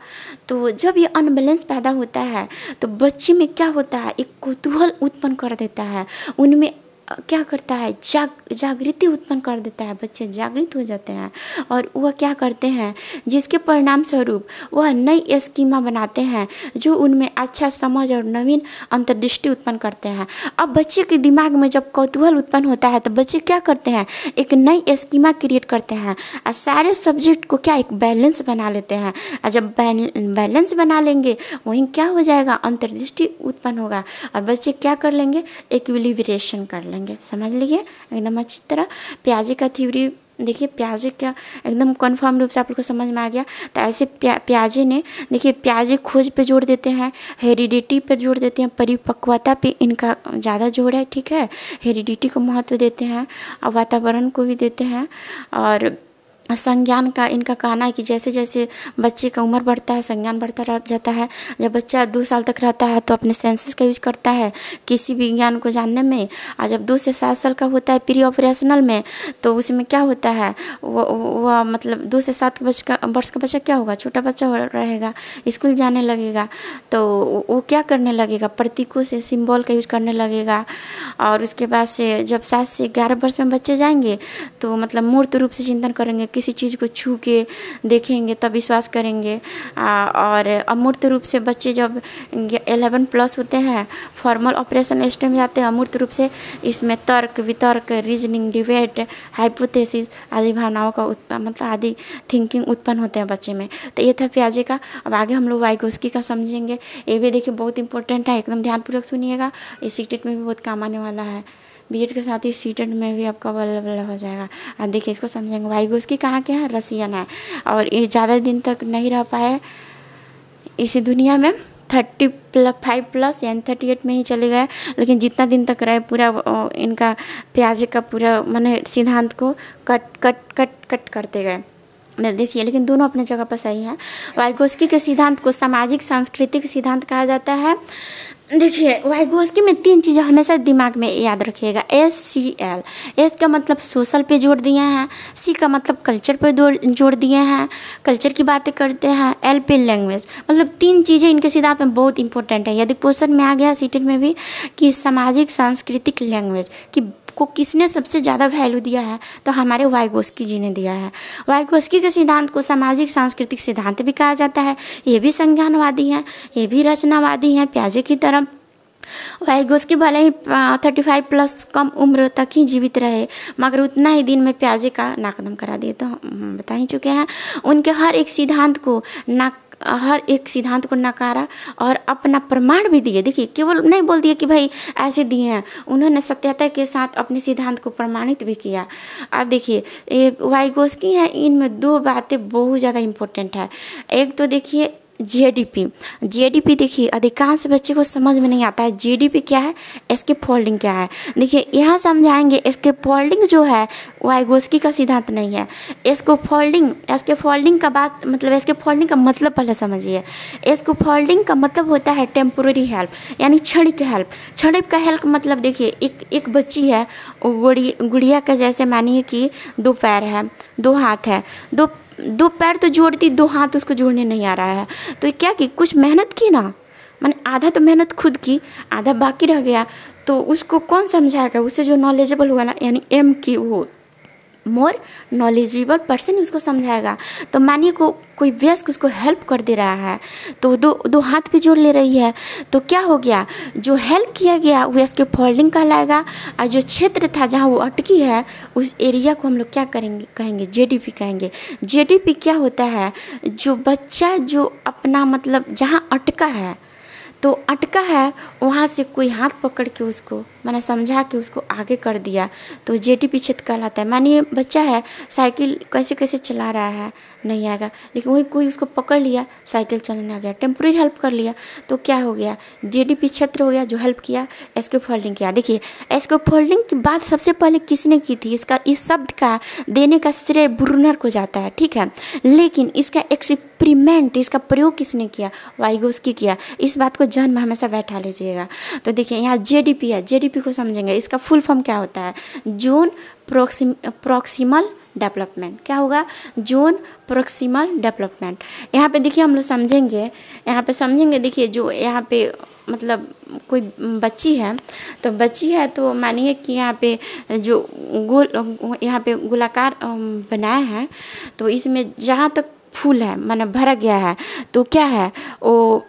तो जब ये अनबैलेंस पैदा होता है तो बच्चे में क्या होता है? एक कुतूहल उत्पन्न कर देता है। उनमें क्या करता है? जाग, जागृति उत्पन्न कर देता है, बच्चे जागृत हो जाते हैं। और वह क्या करते हैं? जिसके परिणाम स्वरूप वह नई स्कीमा बनाते हैं, जो उनमें अच्छा समझ और नवीन अंतर्दृष्टि उत्पन्न करते हैं। अब बच्चे के दिमाग में जब कौतूहल उत्पन्न होता है तो बच्चे क्या करते हैं? एक नई स्कीमा क्रिएट करते हैं और सारे सब्जेक्ट को क्या एक बैलेंस बना लेते हैं। और जब बैलेंस बना लेंगे, वहीं क्या हो जाएगा? अंतर्दृष्टि उत्पन्न होगा। और बच्चे क्या कर लेंगे? इक्विलिब्रेशन कर लेंगे। लेंगे समझ लीजिए? एकदम अच्छी तरह। प्याजे का थ्योरी देखिए प्याजे का एकदम कन्फर्म रूप से आप लोग को समझ में आ गया। तो ऐसे प्या, प्याजे ने देखिए प्याजे खोज पे जोड़ देते हैं हेरिडिटी पर जोड़ देते हैं परिपक्वता पे इनका ज़्यादा जोड़ है ठीक है? हेरिडिटी को महत्व देते हैं और वातावरण को भी देते हैं और संज्ञान का, इनका कहना है कि जैसे जैसे बच्चे का उम्र बढ़ता है, संज्ञान बढ़ता रह जाता है, जब बच्चा दो साल तक रहता है तो अपने सेंसेस का यूज़ करता है किसी भी ज्ञान को जानने में। और जब दो से सात साल का होता है प्री ऑपरेशनल में तो उसमें क्या होता है? वो वह मतलब दो से सात वर्ष का वर्ष का बच्चा क्या होगा? छोटा बच्चा रहेगा, स्कूल जाने लगेगा तो वो क्या करने लगेगा? प्रतीकों से सिम्बॉल का यूज़ करने लगेगा। और उसके बाद से जब सात से ग्यारह वर्ष में बच्चे जाएँगे तो मतलब मूर्त रूप से चिंतन करेंगे किसी चीज़ को छू के देखेंगे, तब विश्वास करेंगे। और अमूर्त रूप से बच्चे जब एलेवन प्लस होते हैं, फॉर्मल ऑपरेशन स्टेम जाते हैं, अमूर्त रूप से इसमें तर्क, वितर्क रीजनिंग डिबेट हाइपोथेसिस आदि भावनाओं का मतलब आदि थिंकिंग उत्पन्न होते हैं बच्चे में। तो ये था प्याजे का। अब आगे हम लोग वाइगोस्की का समझेंगे। ये भी देखिए बहुत इंपॉर्टेंट है, एकदम ध्यानपूर्वक सुनिएगा। इस सीटेट में भी बहुत काम आने वाला है। बीएड के साथ ही सीटेड में भी आपका अवेलेबल हो जाएगा। और देखिए, इसको समझेंगे। वाइगोस की कहाँ के हैं? रसियन है। और ये ज़्यादा दिन तक नहीं रह पाए। इसी दुनिया में थर्टी प्लस फाइव प्लस यानी थर्टी एट में ही चले गए। लेकिन जितना दिन तक रहे, पूरा इनका प्याज का पूरा मैंने सिद्धांत को कट कट कट कट करते गए। देखिए, लेकिन दोनों अपने जगह पर सही हैं। वाइगोस्की के सिद्धांत को सामाजिक, सांस्कृतिक सिद्धांत कहा जाता है। देखिए वाइगोस्की में तीन चीज़ें हमेशा दिमाग में याद रखिएगा। एस सी एल एस का मतलब सोशल पे जोड़ दिए हैं सी का मतलब कल्चर पे जोड़ दिए हैं कल्चर की बातें करते हैं एल पे लैंग्वेज मतलब तीन चीज़ें इनके सिद्धांत में बहुत इंपॉर्टेंट है। यदि क्वेश्चन में आ गया, सीटेट में भी, कि सामाजिक, सांस्कृतिक लैंग्वेज कि को किसने सबसे ज़्यादा वैल्यू दिया है तो हमारे वाइगोस्की जी ने दिया है। वाइगोस्की के सिद्धांत को सामाजिक, सांस्कृतिक सिद्धांत भी कहा जाता है। ये भी संज्ञानवादी हैं, ये भी रचनावादी हैं, प्याजे की तरह। वाइगोस्की भले ही थर्टी फाइव प्लस कम उम्र तक ही जीवित रहे, मगर उतना ही दिन में प्याजे का नाकदम करा दिए तो हम बता ही चुके हैं। उनके हर एक सिद्धांत को नाक हर एक सिद्धांत को नकारा और अपना प्रमाण भी दिए। देखिए, केवल नहीं बोल दिए कि भाई ऐसे दिए हैं। उन्होंने सत्यता के साथ अपने सिद्धांत को प्रमाणित भी किया। अब देखिए, ये वाइगोस्की हैं, इनमें दो बातें बहुत ज़्यादा इम्पोर्टेंट है। एक तो देखिए जीएडीपी जीएडीपी देखिए, अधिकांश बच्चे को समझ में नहीं आता है जीडीपी क्या है, इसके फोल्डिंग क्या है। देखिए, यहाँ समझाएँगे, इसके फोल्डिंग जो है वाइगोस्की का सिद्धांत नहीं है। इसको फोल्डिंग इसके फोल्डिंग का बात मतलब इसके फोल्डिंग का मतलब पहले समझिए। इसको फोल्डिंग का मतलब होता है टेम्पोररी हेल्प यानी क्षणिक हेल्प क्षणिक का हेल्प मतलब देखिए, एक एक बच्ची है गुड़ी गुड़िया का जैसे मानिए कि दो पैर है, दो हाथ है, दो दो पैर तो जोड़ती, दो हाथ उसको जोड़ने नहीं आ रहा है। तो क्या कि कुछ मेहनत की ना? मैंने आधा तो मेहनत खुद की, आधा बाकी रह गया। तो उसको कौन समझाएगा? उससे जो नॉलेजेबल हुआ ना, यानी एम की वो मोर नॉलेजेबल पर्सन उसको समझाएगा। तो मानिए को, कोई व्यस्क उसको हेल्प कर दे रहा है तो दो दो हाथ पे जोड़ ले रही है। तो क्या हो गया? जो हेल्प किया गया वो इसके फोल्डिंग कहलाएगा, और जो क्षेत्र था जहाँ वो अटकी है, उस एरिया को हम लोग क्या करेंगे, कहेंगे? जेडीपी कहेंगे। जेडीपी क्या होता है? जो बच्चा जो अपना मतलब जहाँ अटका है तो अटका है, वहाँ से कोई हाथ पकड़ के उसको मैंने समझा के उसको आगे कर दिया। तो जे टी पी क्षेत्र कहलाता है, मानिए, बच्चा है, साइकिल कैसे कैसे चला रहा है, नहीं आएगा। लेकिन वही कोई उसको पकड़ लिया, साइकिल चलाने आ गया, टेम्प्रेरी हेल्प कर लिया। तो क्या हो गया? जे डी पी क्षेत्र हो गया, जो हेल्प किया एस्को फोल्डिंग किया। देखिए एस्को फोल्डिंग की बात सबसे पहले किसने की थी? इसका, इस शब्द का देने का श्रेय ब्रूनर को जाता है, ठीक है? लेकिन इसका एक्सपेरिमेंट, इसका प्रयोग किसने किया? वाइगोस की किया। इस बात को जहन में हमेशा बैठा लीजिएगा। तो देखिए, यहाँ जे डी पी है जे डी पी को समझेंगे। इसका फुल फॉर्म क्या होता है? जोन प्रोक्सिम प्रोक्सीमल डेवलपमेंट क्या होगा? जोन प्रोक्सीमल डेवलपमेंट यहाँ पे देखिए हम लोग समझेंगे, यहाँ पे समझेंगे, देखिए जो यहाँ पे मतलब कोई बच्ची है तो बच्ची है तो मानिए कि यहाँ पे जो गोल, यहाँ पे गोलाकार बनाया है तो इसमें जहाँ तक फूल है, माने भरा गया है तो क्या है? वो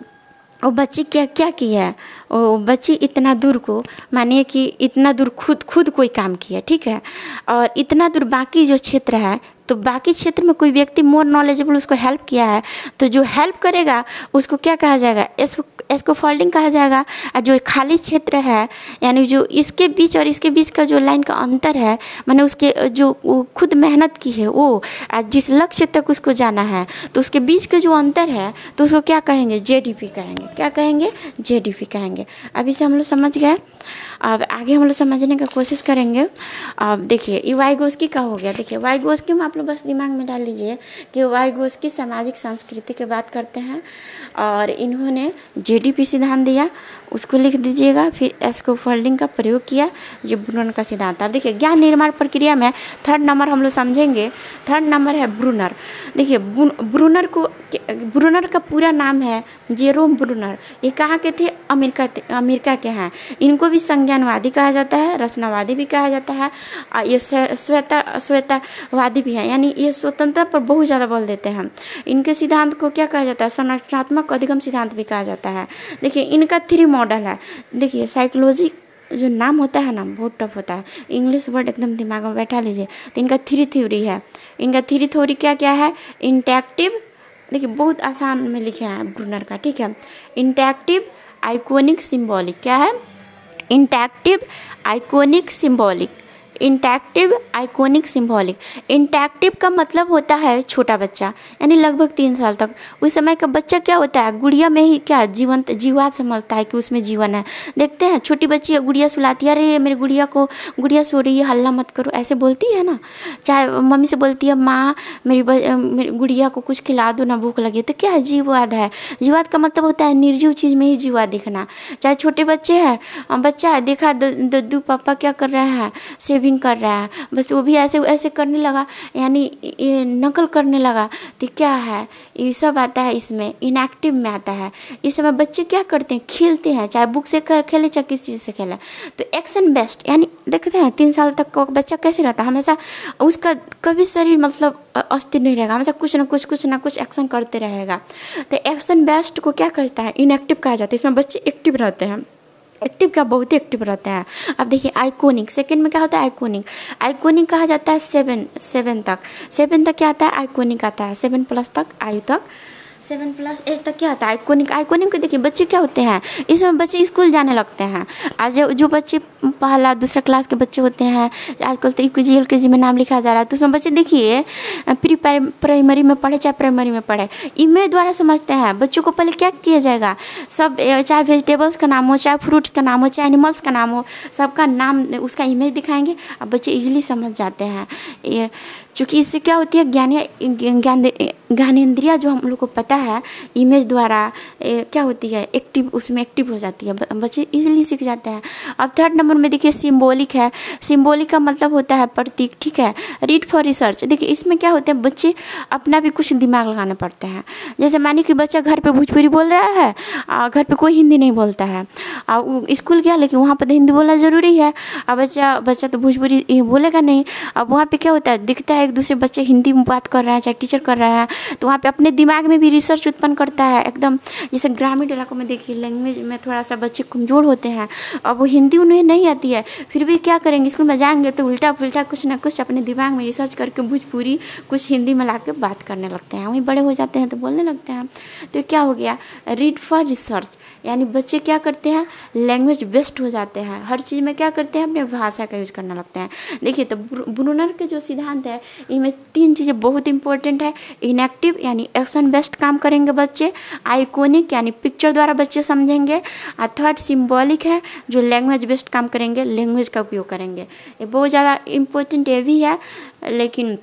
वो बच्ची क्या क्या किया? है वो बच्ची इतना दूर को, मानिए कि इतना दूर खुद खुद कोई काम किया, ठीक है? और इतना दूर बाकी जो क्षेत्र है तो बाकी क्षेत्र में कोई व्यक्ति मोर नॉलेजेबल उसको हेल्प किया है तो जो हेल्प करेगा, उसको क्या कहा जाएगा? इसको इसको फोल्डिंग कहा जाएगा। और जो खाली क्षेत्र है, यानी जो इसके बीच और इसके बीच का जो लाइन का अंतर है, मैंने उसके, जो खुद मेहनत की है वो जिस लक्ष्य तक उसको जाना है तो उसके बीच का जो अंतर है तो उसको क्या कहेंगे? जेडीपी कहेंगे। क्या कहेंगे? जेडीपी कहेंगे। अभी से हम लोग समझ गए। अब आगे हम लोग समझने का कोशिश करेंगे। अब देखिए, ये वाइगोस्की का हो गया? देखिए, वाई वाइगोस्की में आप लोग बस दिमाग में डाल लीजिए कि वाइगोस्की सामाजिक संस्कृति की बात करते हैं और इन्होंने जीडीपी सिद्धांत दिया। उसको लिख दीजिएगा, फिर एस्को फोल्डिंग का प्रयोग किया जो ब्रूनर का सिद्धांत अब देखिए, ज्ञान निर्माण प्रक्रिया में थर्ड नंबर हम लोग समझेंगे। थर्ड नंबर है ब्रूनर। देखिए ब्रूनर को ब्रूनर का पूरा नाम है जेरोम ब्रूनर। ये कहाँ के थे? अमेरिका अमेरिका के हैं। इनको भी संज्ञानवादी कहा जाता है, रचनावादी भी कहा जाता है ये श्वेता श्वेतावादी भी है। यानी ये स्वतंत्रता पर बहुत ज़्यादा बोल देते हैं। इनके सिद्धांत को क्या कहा जाता है? संरचनात्मक अधिगम सिद्धांत भी कहा जाता है। देखिए, इनका थ्री मॉडल है। देखिए साइकोलॉजी जो नाम होता है ना, बहुत टफ होता है। इंग्लिश वर्ड एकदम दिमाग में बैठा लीजिए। तो इनका थ्री थ्योरी है। इनका थ्री थ्योरी क्या क्या है? इंटैक्टिव देखिए, बहुत आसान में लिखे हैं ब्रूनर का, ठीक है? इंटैक्टिव आइकोनिक सिम्बॉलिक क्या है? Interactive iconic symbolic interactive iconic symbolic interactive का मतलब होता है छोटा बच्चा, यानी लगभग तीन साल तक। उस समय का बच्चा क्या होता है? गुड़िया में ही क्या जीवंत जीवात समझता है कि उसमें जीवन है। देखते हैं, छोटी बच्ची गुड़िया सुलाती है, अरे मेरी गुड़िया को, गुड़िया सो रही है, हल्ला मत करो। ऐसे बोलती है ना? चाहे मम्मी से बोलती है, माँ, मेरी मेरी गुड़िया को कुछ खिला दो ना, भूख लगी। तो क्या है जीववाद है? जीवाद का मतलब होता है निर्जीव चीज़ में ही जीवा दिखना। चाहे छोटे बच्चे हैं, बच्चा है, देखा दद्दू पापा क्या कर रहे हैं? से ड्राइविंग कर रहा है। बस वो भी ऐसे ऐसे करने लगा, यानी ये नकल करने लगा तो क्या है? ये सब आता है इसमें इनएक्टिव में आता है। इस समय बच्चे क्या करते हैं? खेलते हैं, चाहे बुक से खेले, चाहे किसी चीज़ से खेले। तो एक्शन बेस्ट यानी देखते हैं, तीन साल तक का बच्चा कैसे रहता है? हमेशा उसका कभी शरीर मतलब अस्थिर नहीं रहेगा। हमेशा कुछ ना कुछ कुछ ना कुछ एक्शन करते रहेगा। तो एक्शन बेस्ट को क्या कहता है? इनएक्टिव कहा जाता है। इसमें बच्चे एक्टिव रहते हैं। एक्टिव क्या बहुत ही एक्टिव रहता है। अब देखिए आइकोनिक सेकंड में क्या होता है? आइकोनिक आइकोनिक कहा जाता है सेवन सेवन तक। सेवन तक क्या आता है? आइकोनिक आता है। सेवन प्लस तक, आयु तक। सेवन प्लस एज तक क्या होता है? आइकोनिक आइकोनिक को देखिए, बच्चे क्या होते हैं? इसमें बच्चे स्कूल जाने लगते हैं। आज जो जो बच्चे पहला, दूसरा क्लास के बच्चे होते हैं, आजकल तो यू जी एल के जी में नाम लिखा जा रहा है। तो उसमें बच्चे देखिए, प्री प्राइमरी में पढ़े चाहे प्राइमरी में पढ़े, इमेज द्वारा समझते हैं। बच्चों को पहले क्या किया जाएगा? सब चाहे वेजिटेबल्स का नाम हो, चाहे फ्रूट्स का नाम हो, चाहे एनिमल्स का नाम हो, सबका नाम, उसका इमेज दिखाएँगे। अब बच्चे इजीली समझ जाते हैं। क्योंकि इससे क्या होती है ज्ञान ज्ञान ज्ञानेन्द्रिया जो हम लोग को पता है इमेज द्वारा ए, क्या होती है एक्टिव उसमें एक्टिव हो जाती है बच्चे इजीली सीख जाते हैं। अब थर्ड नंबर में देखिए सिम्बोलिक है। सिम्बोलिक का मतलब होता है प्रतीक ठीक है? रीड फॉर रिसर्च देखिए इसमें क्या होता है बच्चे अपना भी कुछ दिमाग लगाना पड़ते हैं। जैसे मानिए कि बच्चा घर पर भोजपुरी बोल रहा है और घर पर कोई हिंदी नहीं बोलता है। और स्कूल गया लेकिन वहाँ पर तो हिंदी बोलना ज़रूरी है। और बच्चा बच्चा तो भोजपुरी बोलेगा नहीं। अब वहाँ पर क्या होता है दिखता है एक दूसरे बच्चे हिंदी में बात कर रहे हैं, चाहे टीचर कर रहे हैं तो वहाँ पे अपने दिमाग में भी रिसर्च उत्पन्न करता है, एकदम। जैसे ग्रामीण इलाकों में देखिए लैंग्वेज में थोड़ा सा बच्चे कमज़ोर होते हैं और वो हिंदी उन्हें नहीं आती है, फिर भी क्या करेंगे? स्कूल में जाएँगे तो उल्टा पुल्टा कुछ ना कुछ अपने दिमाग में रिसर्च करके भोजपुरी कुछ हिंदी में ला बात करने लगते हैं। वहीं बड़े हो जाते हैं तो बोलने लगते हैं। तो क्या हो गया? रीड फॉर रिसर्च यानी बच्चे क्या करते हैं? लैंग्वेज बेस्ट हो जाते हैं। हर चीज़ में क्या करते हैं? अपने भाषा का यूज़ करने लगते हैं। देखिए तो ब्रूनर के जो सिद्धांत है, इनमें तीन चीज़ें बहुत इंपॉर्टेंट है। इनएक्टिव यानी एक्शन बेस्ट काम करेंगे बच्चे। आइकोनिक यानी पिक्चर द्वारा बच्चे समझेंगे। और थर्ड सिम्बॉलिक है, जो लैंग्वेज बेस्ट काम करेंगे लैंग्वेज का उपयोग करेंगे। ये बहुत ज़्यादा इम्पोर्टेंट ये भी है, लेकिन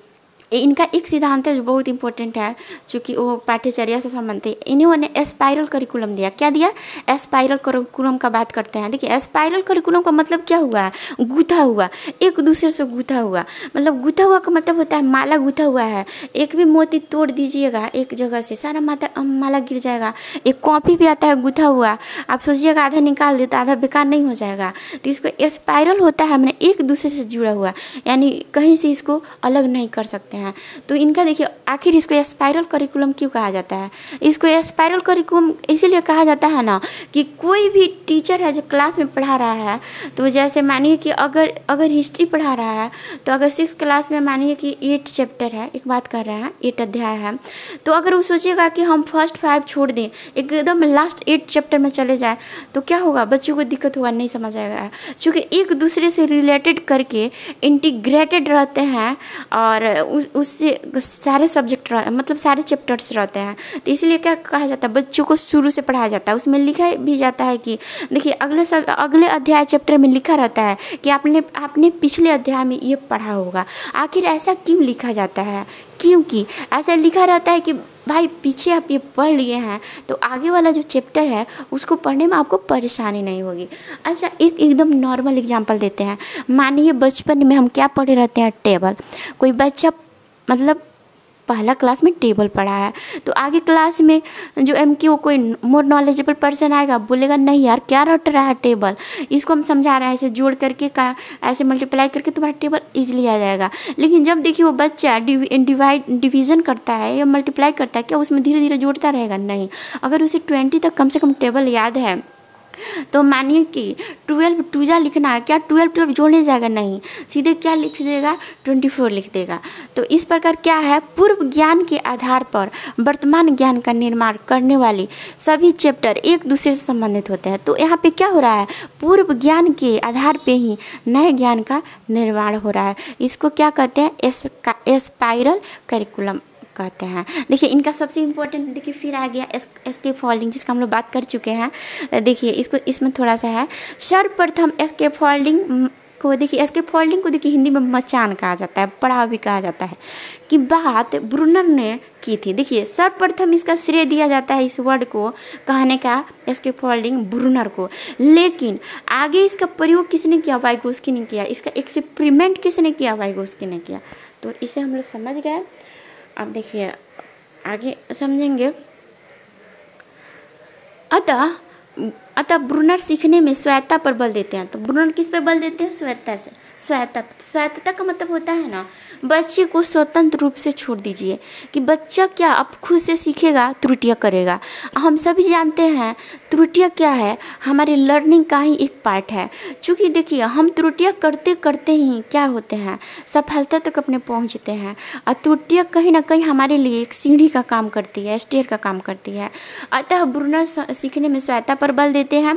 इनका एक सिद्धांत है जो बहुत इंपॉर्टेंट है चूँकि वो पाठ्यचर्या से संबंधित इन्होंने स्पाइरल करिकुलम दिया। क्या दिया? स्पाइरल करिकुलम का बात करते हैं। देखिए स्पाइरल करिकुलम का मतलब क्या हुआ? है गूथा हुआ। एक दूसरे से गूथा हुआ। मतलब गूथा हुआ का मतलब होता है माला गूथा हुआ है। एक भी मोती तोड़ दीजिएगा एक जगह से, सारा माता माला गिर जाएगा। एक कॉपी भी आता है गूथा हुआ। आप सोचिएगा, आधा निकाल देता, आधा बेकार नहीं हो जाएगा। तो इसको स्पाइरल होता है मैंने एक दूसरे से जुड़ा हुआ। यानी कहीं से इसको अलग नहीं कर सकते। हैं हैं। तो इनका देखिए, आखिर इसको स्पायरल करिकुलम क्यों कहा जाता है? इसको स्पायरल करिकुलम इसीलिए कहा जाता है ना कि कोई भी टीचर है जो क्लास में पढ़ा रहा है तो जैसे मानिए कि अगर अगर हिस्ट्री पढ़ा रहा है तो अगर सिक्स क्लास में मानिए कि एट चैप्टर है, एक बात कर रहे हैं एट अध्याय है तो अगर वो सोचेगा कि हम फ़र्स्ट फाइव छोड़ दें, एकदम लास्ट एट चैप्टर में चले जाए तो क्या होगा? बच्चों को दिक्कत होगा, नहीं समझ आएगा। क्योंकि एक दूसरे से रिलेटेड करके इंटीग्रेटेड रहते हैं, और उस उससे सारे सब्जेक्ट मतलब सारे चैप्टर्स रहते हैं। तो इसलिए क्या कहा जाता है? बच्चों को शुरू से पढ़ाया जाता है। उसमें लिखा भी जाता है कि, देखिए, अगले सब, अगले अध्याय चैप्टर में लिखा रहता है कि आपने आपने पिछले अध्याय में ये पढ़ा होगा। आखिर ऐसा क्यों लिखा जाता है? क्योंकि ऐसा लिखा रहता है कि, भाई, पीछे आप ये पढ़ लिए हैं तो आगे वाला जो चैप्टर है, उसको पढ़ने में आपको परेशानी नहीं होगी। अच्छा एक एकदम नॉर्मल एग्जांपल देते हैं। मानिए बचपन में हम क्या पढ़े रहते हैं? टेबल कोई बच्चा मतलब पहला क्लास में टेबल पढ़ा है। तो आगे क्लास में जो एम की वो कोई मोर नॉलेजेबल पर्सन आएगा, बोलेगा, नहीं यार, क्या रट रहा है टेबल? इसको हम समझा रहे हैं, ऐसे जोड़ करके का, ऐसे मल्टीप्लाई करके तुम्हारा टेबल ईजिली आ जाएगा। लेकिन जब देखिए वो बच्चा डिवाइड डिवीज़न करता है या मल्टीप्लाई करता है, क्या उसमें धीरे धीरे जोड़ता रहेगा? नहीं। अगर उसे ट्वेंटी तक कम से कम टेबल याद है तो मानिए कि ट्वेल्व टूजा लिखना है, क्या ट्वेल्व ट्वेल्व जोड़ने जाएगा? नहीं। सीधे क्या लिख देगा? ट्वेंटी फोर लिख देगा। तो इस प्रकार क्या है? पूर्व ज्ञान के आधार पर वर्तमान ज्ञान का निर्माण करने वाले सभी चैप्टर एक दूसरे से संबंधित होते हैं। तो यहाँ पे क्या हो रहा है? पूर्व ज्ञान के आधार पे ही नए ज्ञान का निर्माण हो रहा है। इसको क्या कहते हैं? Spiral curriculum. कहते हैं। देखिए, इनका सबसे इम्पोर्टेंट देखिए, फिर आ गया एस एस्केप फोल्डिंग जिसका हम लोग बात कर चुके हैं। देखिए, इसको, इसमें थोड़ा सा है। सर्वप्रथम एस्केप फोल्डिंग को देखिए एस के फोल्डिंग को देखिए हिंदी में मचान कहा जाता है पड़ाव भी कहा जाता है। कि बात ब्रुनर ने की थी। देखिए, सर्वप्रथम इसका श्रेय दिया जाता है इस वर्ड को, कहने का इसके फोल्डिंग ब्रुनर को। लेकिन, आगे इसका प्रयोग किसने किया? वाइगोस्की ने किया। इसका एक्सपेरिमेंट किसने किया? वाइगोस्की ने किया। तो इसे हम लोग समझ गए। अब देखिए आगे समझेंगे? अतः अतः ब्रुनर सीखने में स्वायत्ता पर बल देते हैं। तो ब्रुनर किस पर बल देते हैं? स्वायत्ता से। स्वायत्ता स्वायत्ता का मतलब होता है ना, बच्चे को स्वतंत्र रूप से छोड़ दीजिए कि बच्चा क्या अब खुद से सीखेगा, त्रुटियाँ करेगा। हम सभी जानते हैं, त्रुटियाँ क्या है? हमारे लर्निंग का ही एक पार्ट है। क्योंकि देखिए, हम त्रुटियाँ करते करते ही क्या होते हैं? सफलता तक अपने पहुँचते हैं। और त्रुटियाँ कहीं ना कहीं हमारे लिए एक सीढ़ी का काम करती है, स्टेयर का काम करती है। अतः ब्रुनर सीखने में सहायता पर बल देते हैं।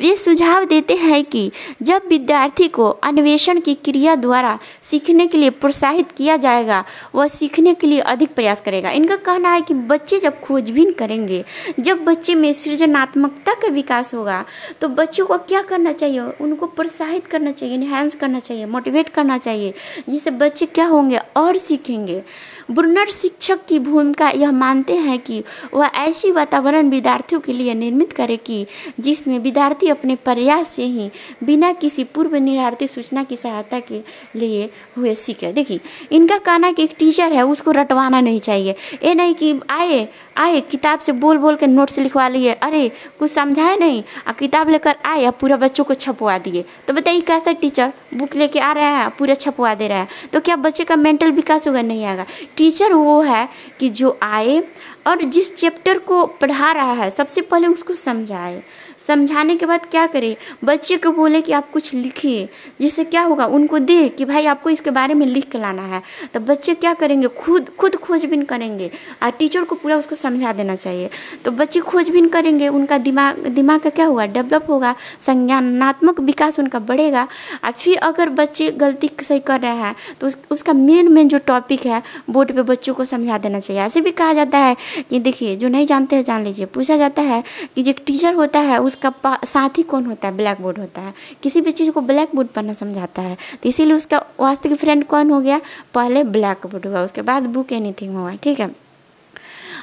वे सुझाव देते हैं कि जब विद्यार्थी को अन्वेषण की क्रिया द्वारा सीखने के लिए प्रोत्साहित किया जाएगा, वह सीखने के लिए अधिक प्रयास करेगा। इनका कहना है कि बच्चे जब खोजबीन करेंगे, जब बच्चे में सृजनात्मकता का विकास होगा तो बच्चों को क्या करना चाहिए? उनको प्रोत्साहित करना चाहिए इन्हेंस करना चाहिए मोटिवेट करना चाहिए, जिससे बच्चे क्या होंगे और सीखेंगे। ब्रुनर शिक्षक की भूमिका यह मानते हैं कि वह ऐसी वातावरण विद्यार्थियों के लिए निर्मित करे कि जिसमें विद्यार्थी अपने प्रयास से ही बिना किसी पूर्व निर्धारित सूचना की सहायता के लिए हुए सीखे। देखिए, इनका कहना कि एक टीचर है, उसको रटवाना नहीं चाहिए। ये नहीं कि आए आए, किताब से बोल बोल के नोट्स लिखवा लिए। अरे, कुछ समझाए नहीं और किताब लेकर आए और पूरा बच्चों को छपवा दिए। तो बताइए, कैसा टीचर? बुक लेके आ रहा है, पूरा छपवा दे रहा है। तो क्या बच्चे का मेंटल विकास होगा? नहीं आएगा। टीचर वो है कि जो आए और जिस चैप्टर को पढ़ा रहा है सबसे पहले उसको समझाए। समझाने के बाद क्या करे? बच्चे को बोले कि आप कुछ लिखिए। जिससे क्या होगा? उनको दे कि भाई आपको इसके बारे में लिख के लाना है। तो बच्चे क्या करेंगे? खुद खुद खोजबीन करेंगे। और टीचर को पूरा उसको समझा देना चाहिए। तो बच्चे खोजबीन करेंगे उनका दिमाग दिमाग का क्या होगा? डेवलप होगा। संज्ञानात्मक विकास उनका बढ़ेगा। और फिर अगर बच्चे गलती सही कर रहे हैं तो उस, उसका मेन मेन जो टॉपिक है बोर्ड पे बच्चों को समझा देना चाहिए। ऐसे भी कहा जाता है कि देखिए, जो नहीं जानते हैं, जान लीजिए। पूछा जाता है कि जो टीचर होता है, उसका साथी कौन होता है? ब्लैक बोर्ड होता है। किसी भी चीज़ को ब्लैक बोर्ड पढ़ना समझाता है। तो इसीलिए उसका वास्तविक फ्रेंड कौन हो गया? पहले ब्लैक बोर्ड हुआ। उसके बाद बुक एनीथिंग हुआ। ठीक है?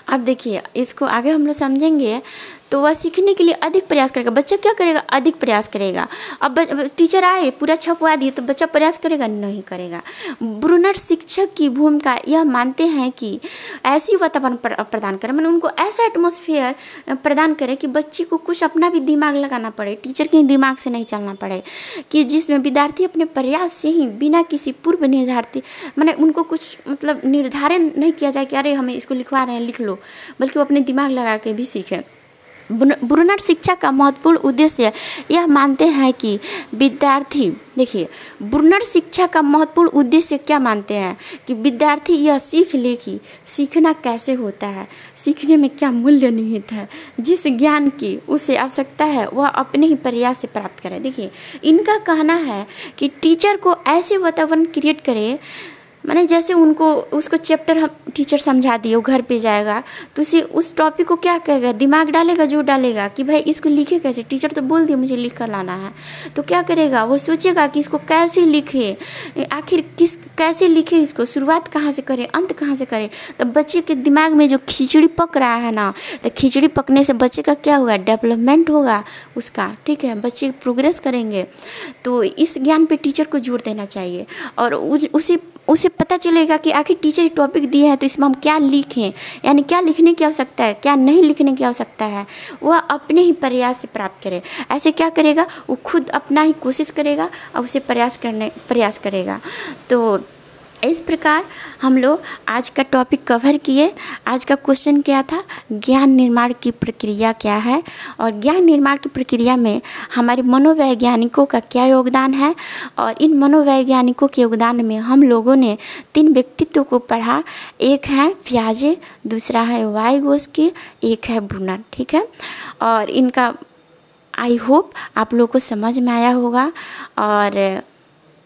अब देखिए, इसको आगे हम लोग समझेंगे तो वह सीखने के लिए अधिक प्रयास करेगा। बच्चा क्या करेगा? अधिक प्रयास करेगा। अब टीचर आए, पूरा छपवा दिए तो बच्चा प्रयास करेगा? नहीं करेगा। ब्रुनर शिक्षक की भूमिका यह मानते हैं कि ऐसी वातावरण प्रदान करें। मैंने उनको ऐसा एटमोसफियर प्रदान करें कि बच्चे को कुछ अपना भी दिमाग लगाना पड़े। टीचर के दिमाग से नहीं चलना पड़े। कि जिसमें विद्यार्थी अपने प्रयास से ही बिना किसी पूर्व निर्धारित मैंने उनको कुछ मतलब निर्धारण नहीं किया जाए कि अरे हमें इसको लिखवा रहे हैं, लिख लो। बल्कि वो अपने दिमाग लगा के भी सीखें। ब्रुनर शिक्षा का महत्वपूर्ण उद्देश्य यह मानते हैं कि विद्यार्थी, देखिए ब्रुनर शिक्षा का महत्वपूर्ण उद्देश्य क्या मानते हैं? कि विद्यार्थी यह सीख ले कि सीखना कैसे होता है? सीखने में क्या मूल्य निहित है? जिस ज्ञान की उसे आवश्यकता है, वह अपने ही प्रयास से प्राप्त करें। देखिए, इनका कहना है कि टीचर को ऐसे वातावरण क्रिएट करे मैंने जैसे उनको, उसको चैप्टर हम टीचर समझा दिए, वो घर पे जाएगा तो उसी उस टॉपिक को क्या कहेगा? दिमाग डालेगा जो डालेगा कि भाई इसको लिखे कैसे? टीचर तो बोल दिए, मुझे लिख कर लाना है। तो क्या करेगा? वो सोचेगा कि इसको कैसे लिखे? आखिर किस, कैसे लिखे इसको? शुरुआत कहाँ से करे? अंत कहाँ से करे? तो बच्चे के दिमाग में जो खिचड़ी पक रहा है ना तो खिचड़ी पकने से बच्चे का क्या होगा? डेवलपमेंट होगा उसका, ठीक है? बच्चे प्रोग्रेस करेंगे। तो इस ज्ञान पर टीचर को ज़ोर देना चाहिए। और उसी उसे पता चलेगा कि आखिर टीचर टॉपिक दिए हैं तो इसमें हम क्या लिखें? यानी क्या लिखने की आवश्यकता है, क्या नहीं लिखने की आवश्यकता है? वह अपने ही प्रयास से प्राप्त करे। ऐसे क्या करेगा? वो खुद अपना ही कोशिश करेगा और उसे प्रयास करने, प्रयास करेगा। तो इस प्रकार हम लोग आज का टॉपिक कवर किए। आज का क्वेश्चन क्या था? ज्ञान निर्माण की प्रक्रिया क्या है? और ज्ञान निर्माण की प्रक्रिया में हमारे मनोवैज्ञानिकों का क्या योगदान है? और इन मनोवैज्ञानिकों के योगदान में हम लोगों ने तीन व्यक्तित्व को पढ़ा। एक है प्याजे दूसरा है वाईगोस्की एक है ब्रुनर, ठीक है? और इनका आई होप आप लोगों को समझ में आया होगा। और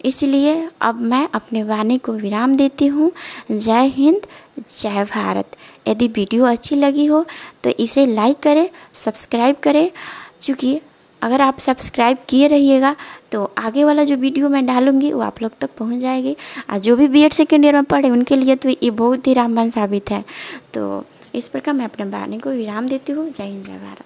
इसलिए अब मैं अपने वाणी को विराम देती हूँ। जय हिंद, जय भारत। यदि वीडियो अच्छी लगी हो तो इसे लाइक करें, सब्सक्राइब करें। चूँकि अगर आप सब्सक्राइब किए रहिएगा तो आगे वाला जो वीडियो मैं डालूँगी, वो आप लोग तक पहुँच जाएगी। और जो भी बी एड सेकेंड ईयर में पढ़े, उनके लिए तो ये बहुत ही रामबान साबित है। तो इस प्रकार मैं अपने वाणी को विराम देती हूँ। जय हिंद, जय भारत।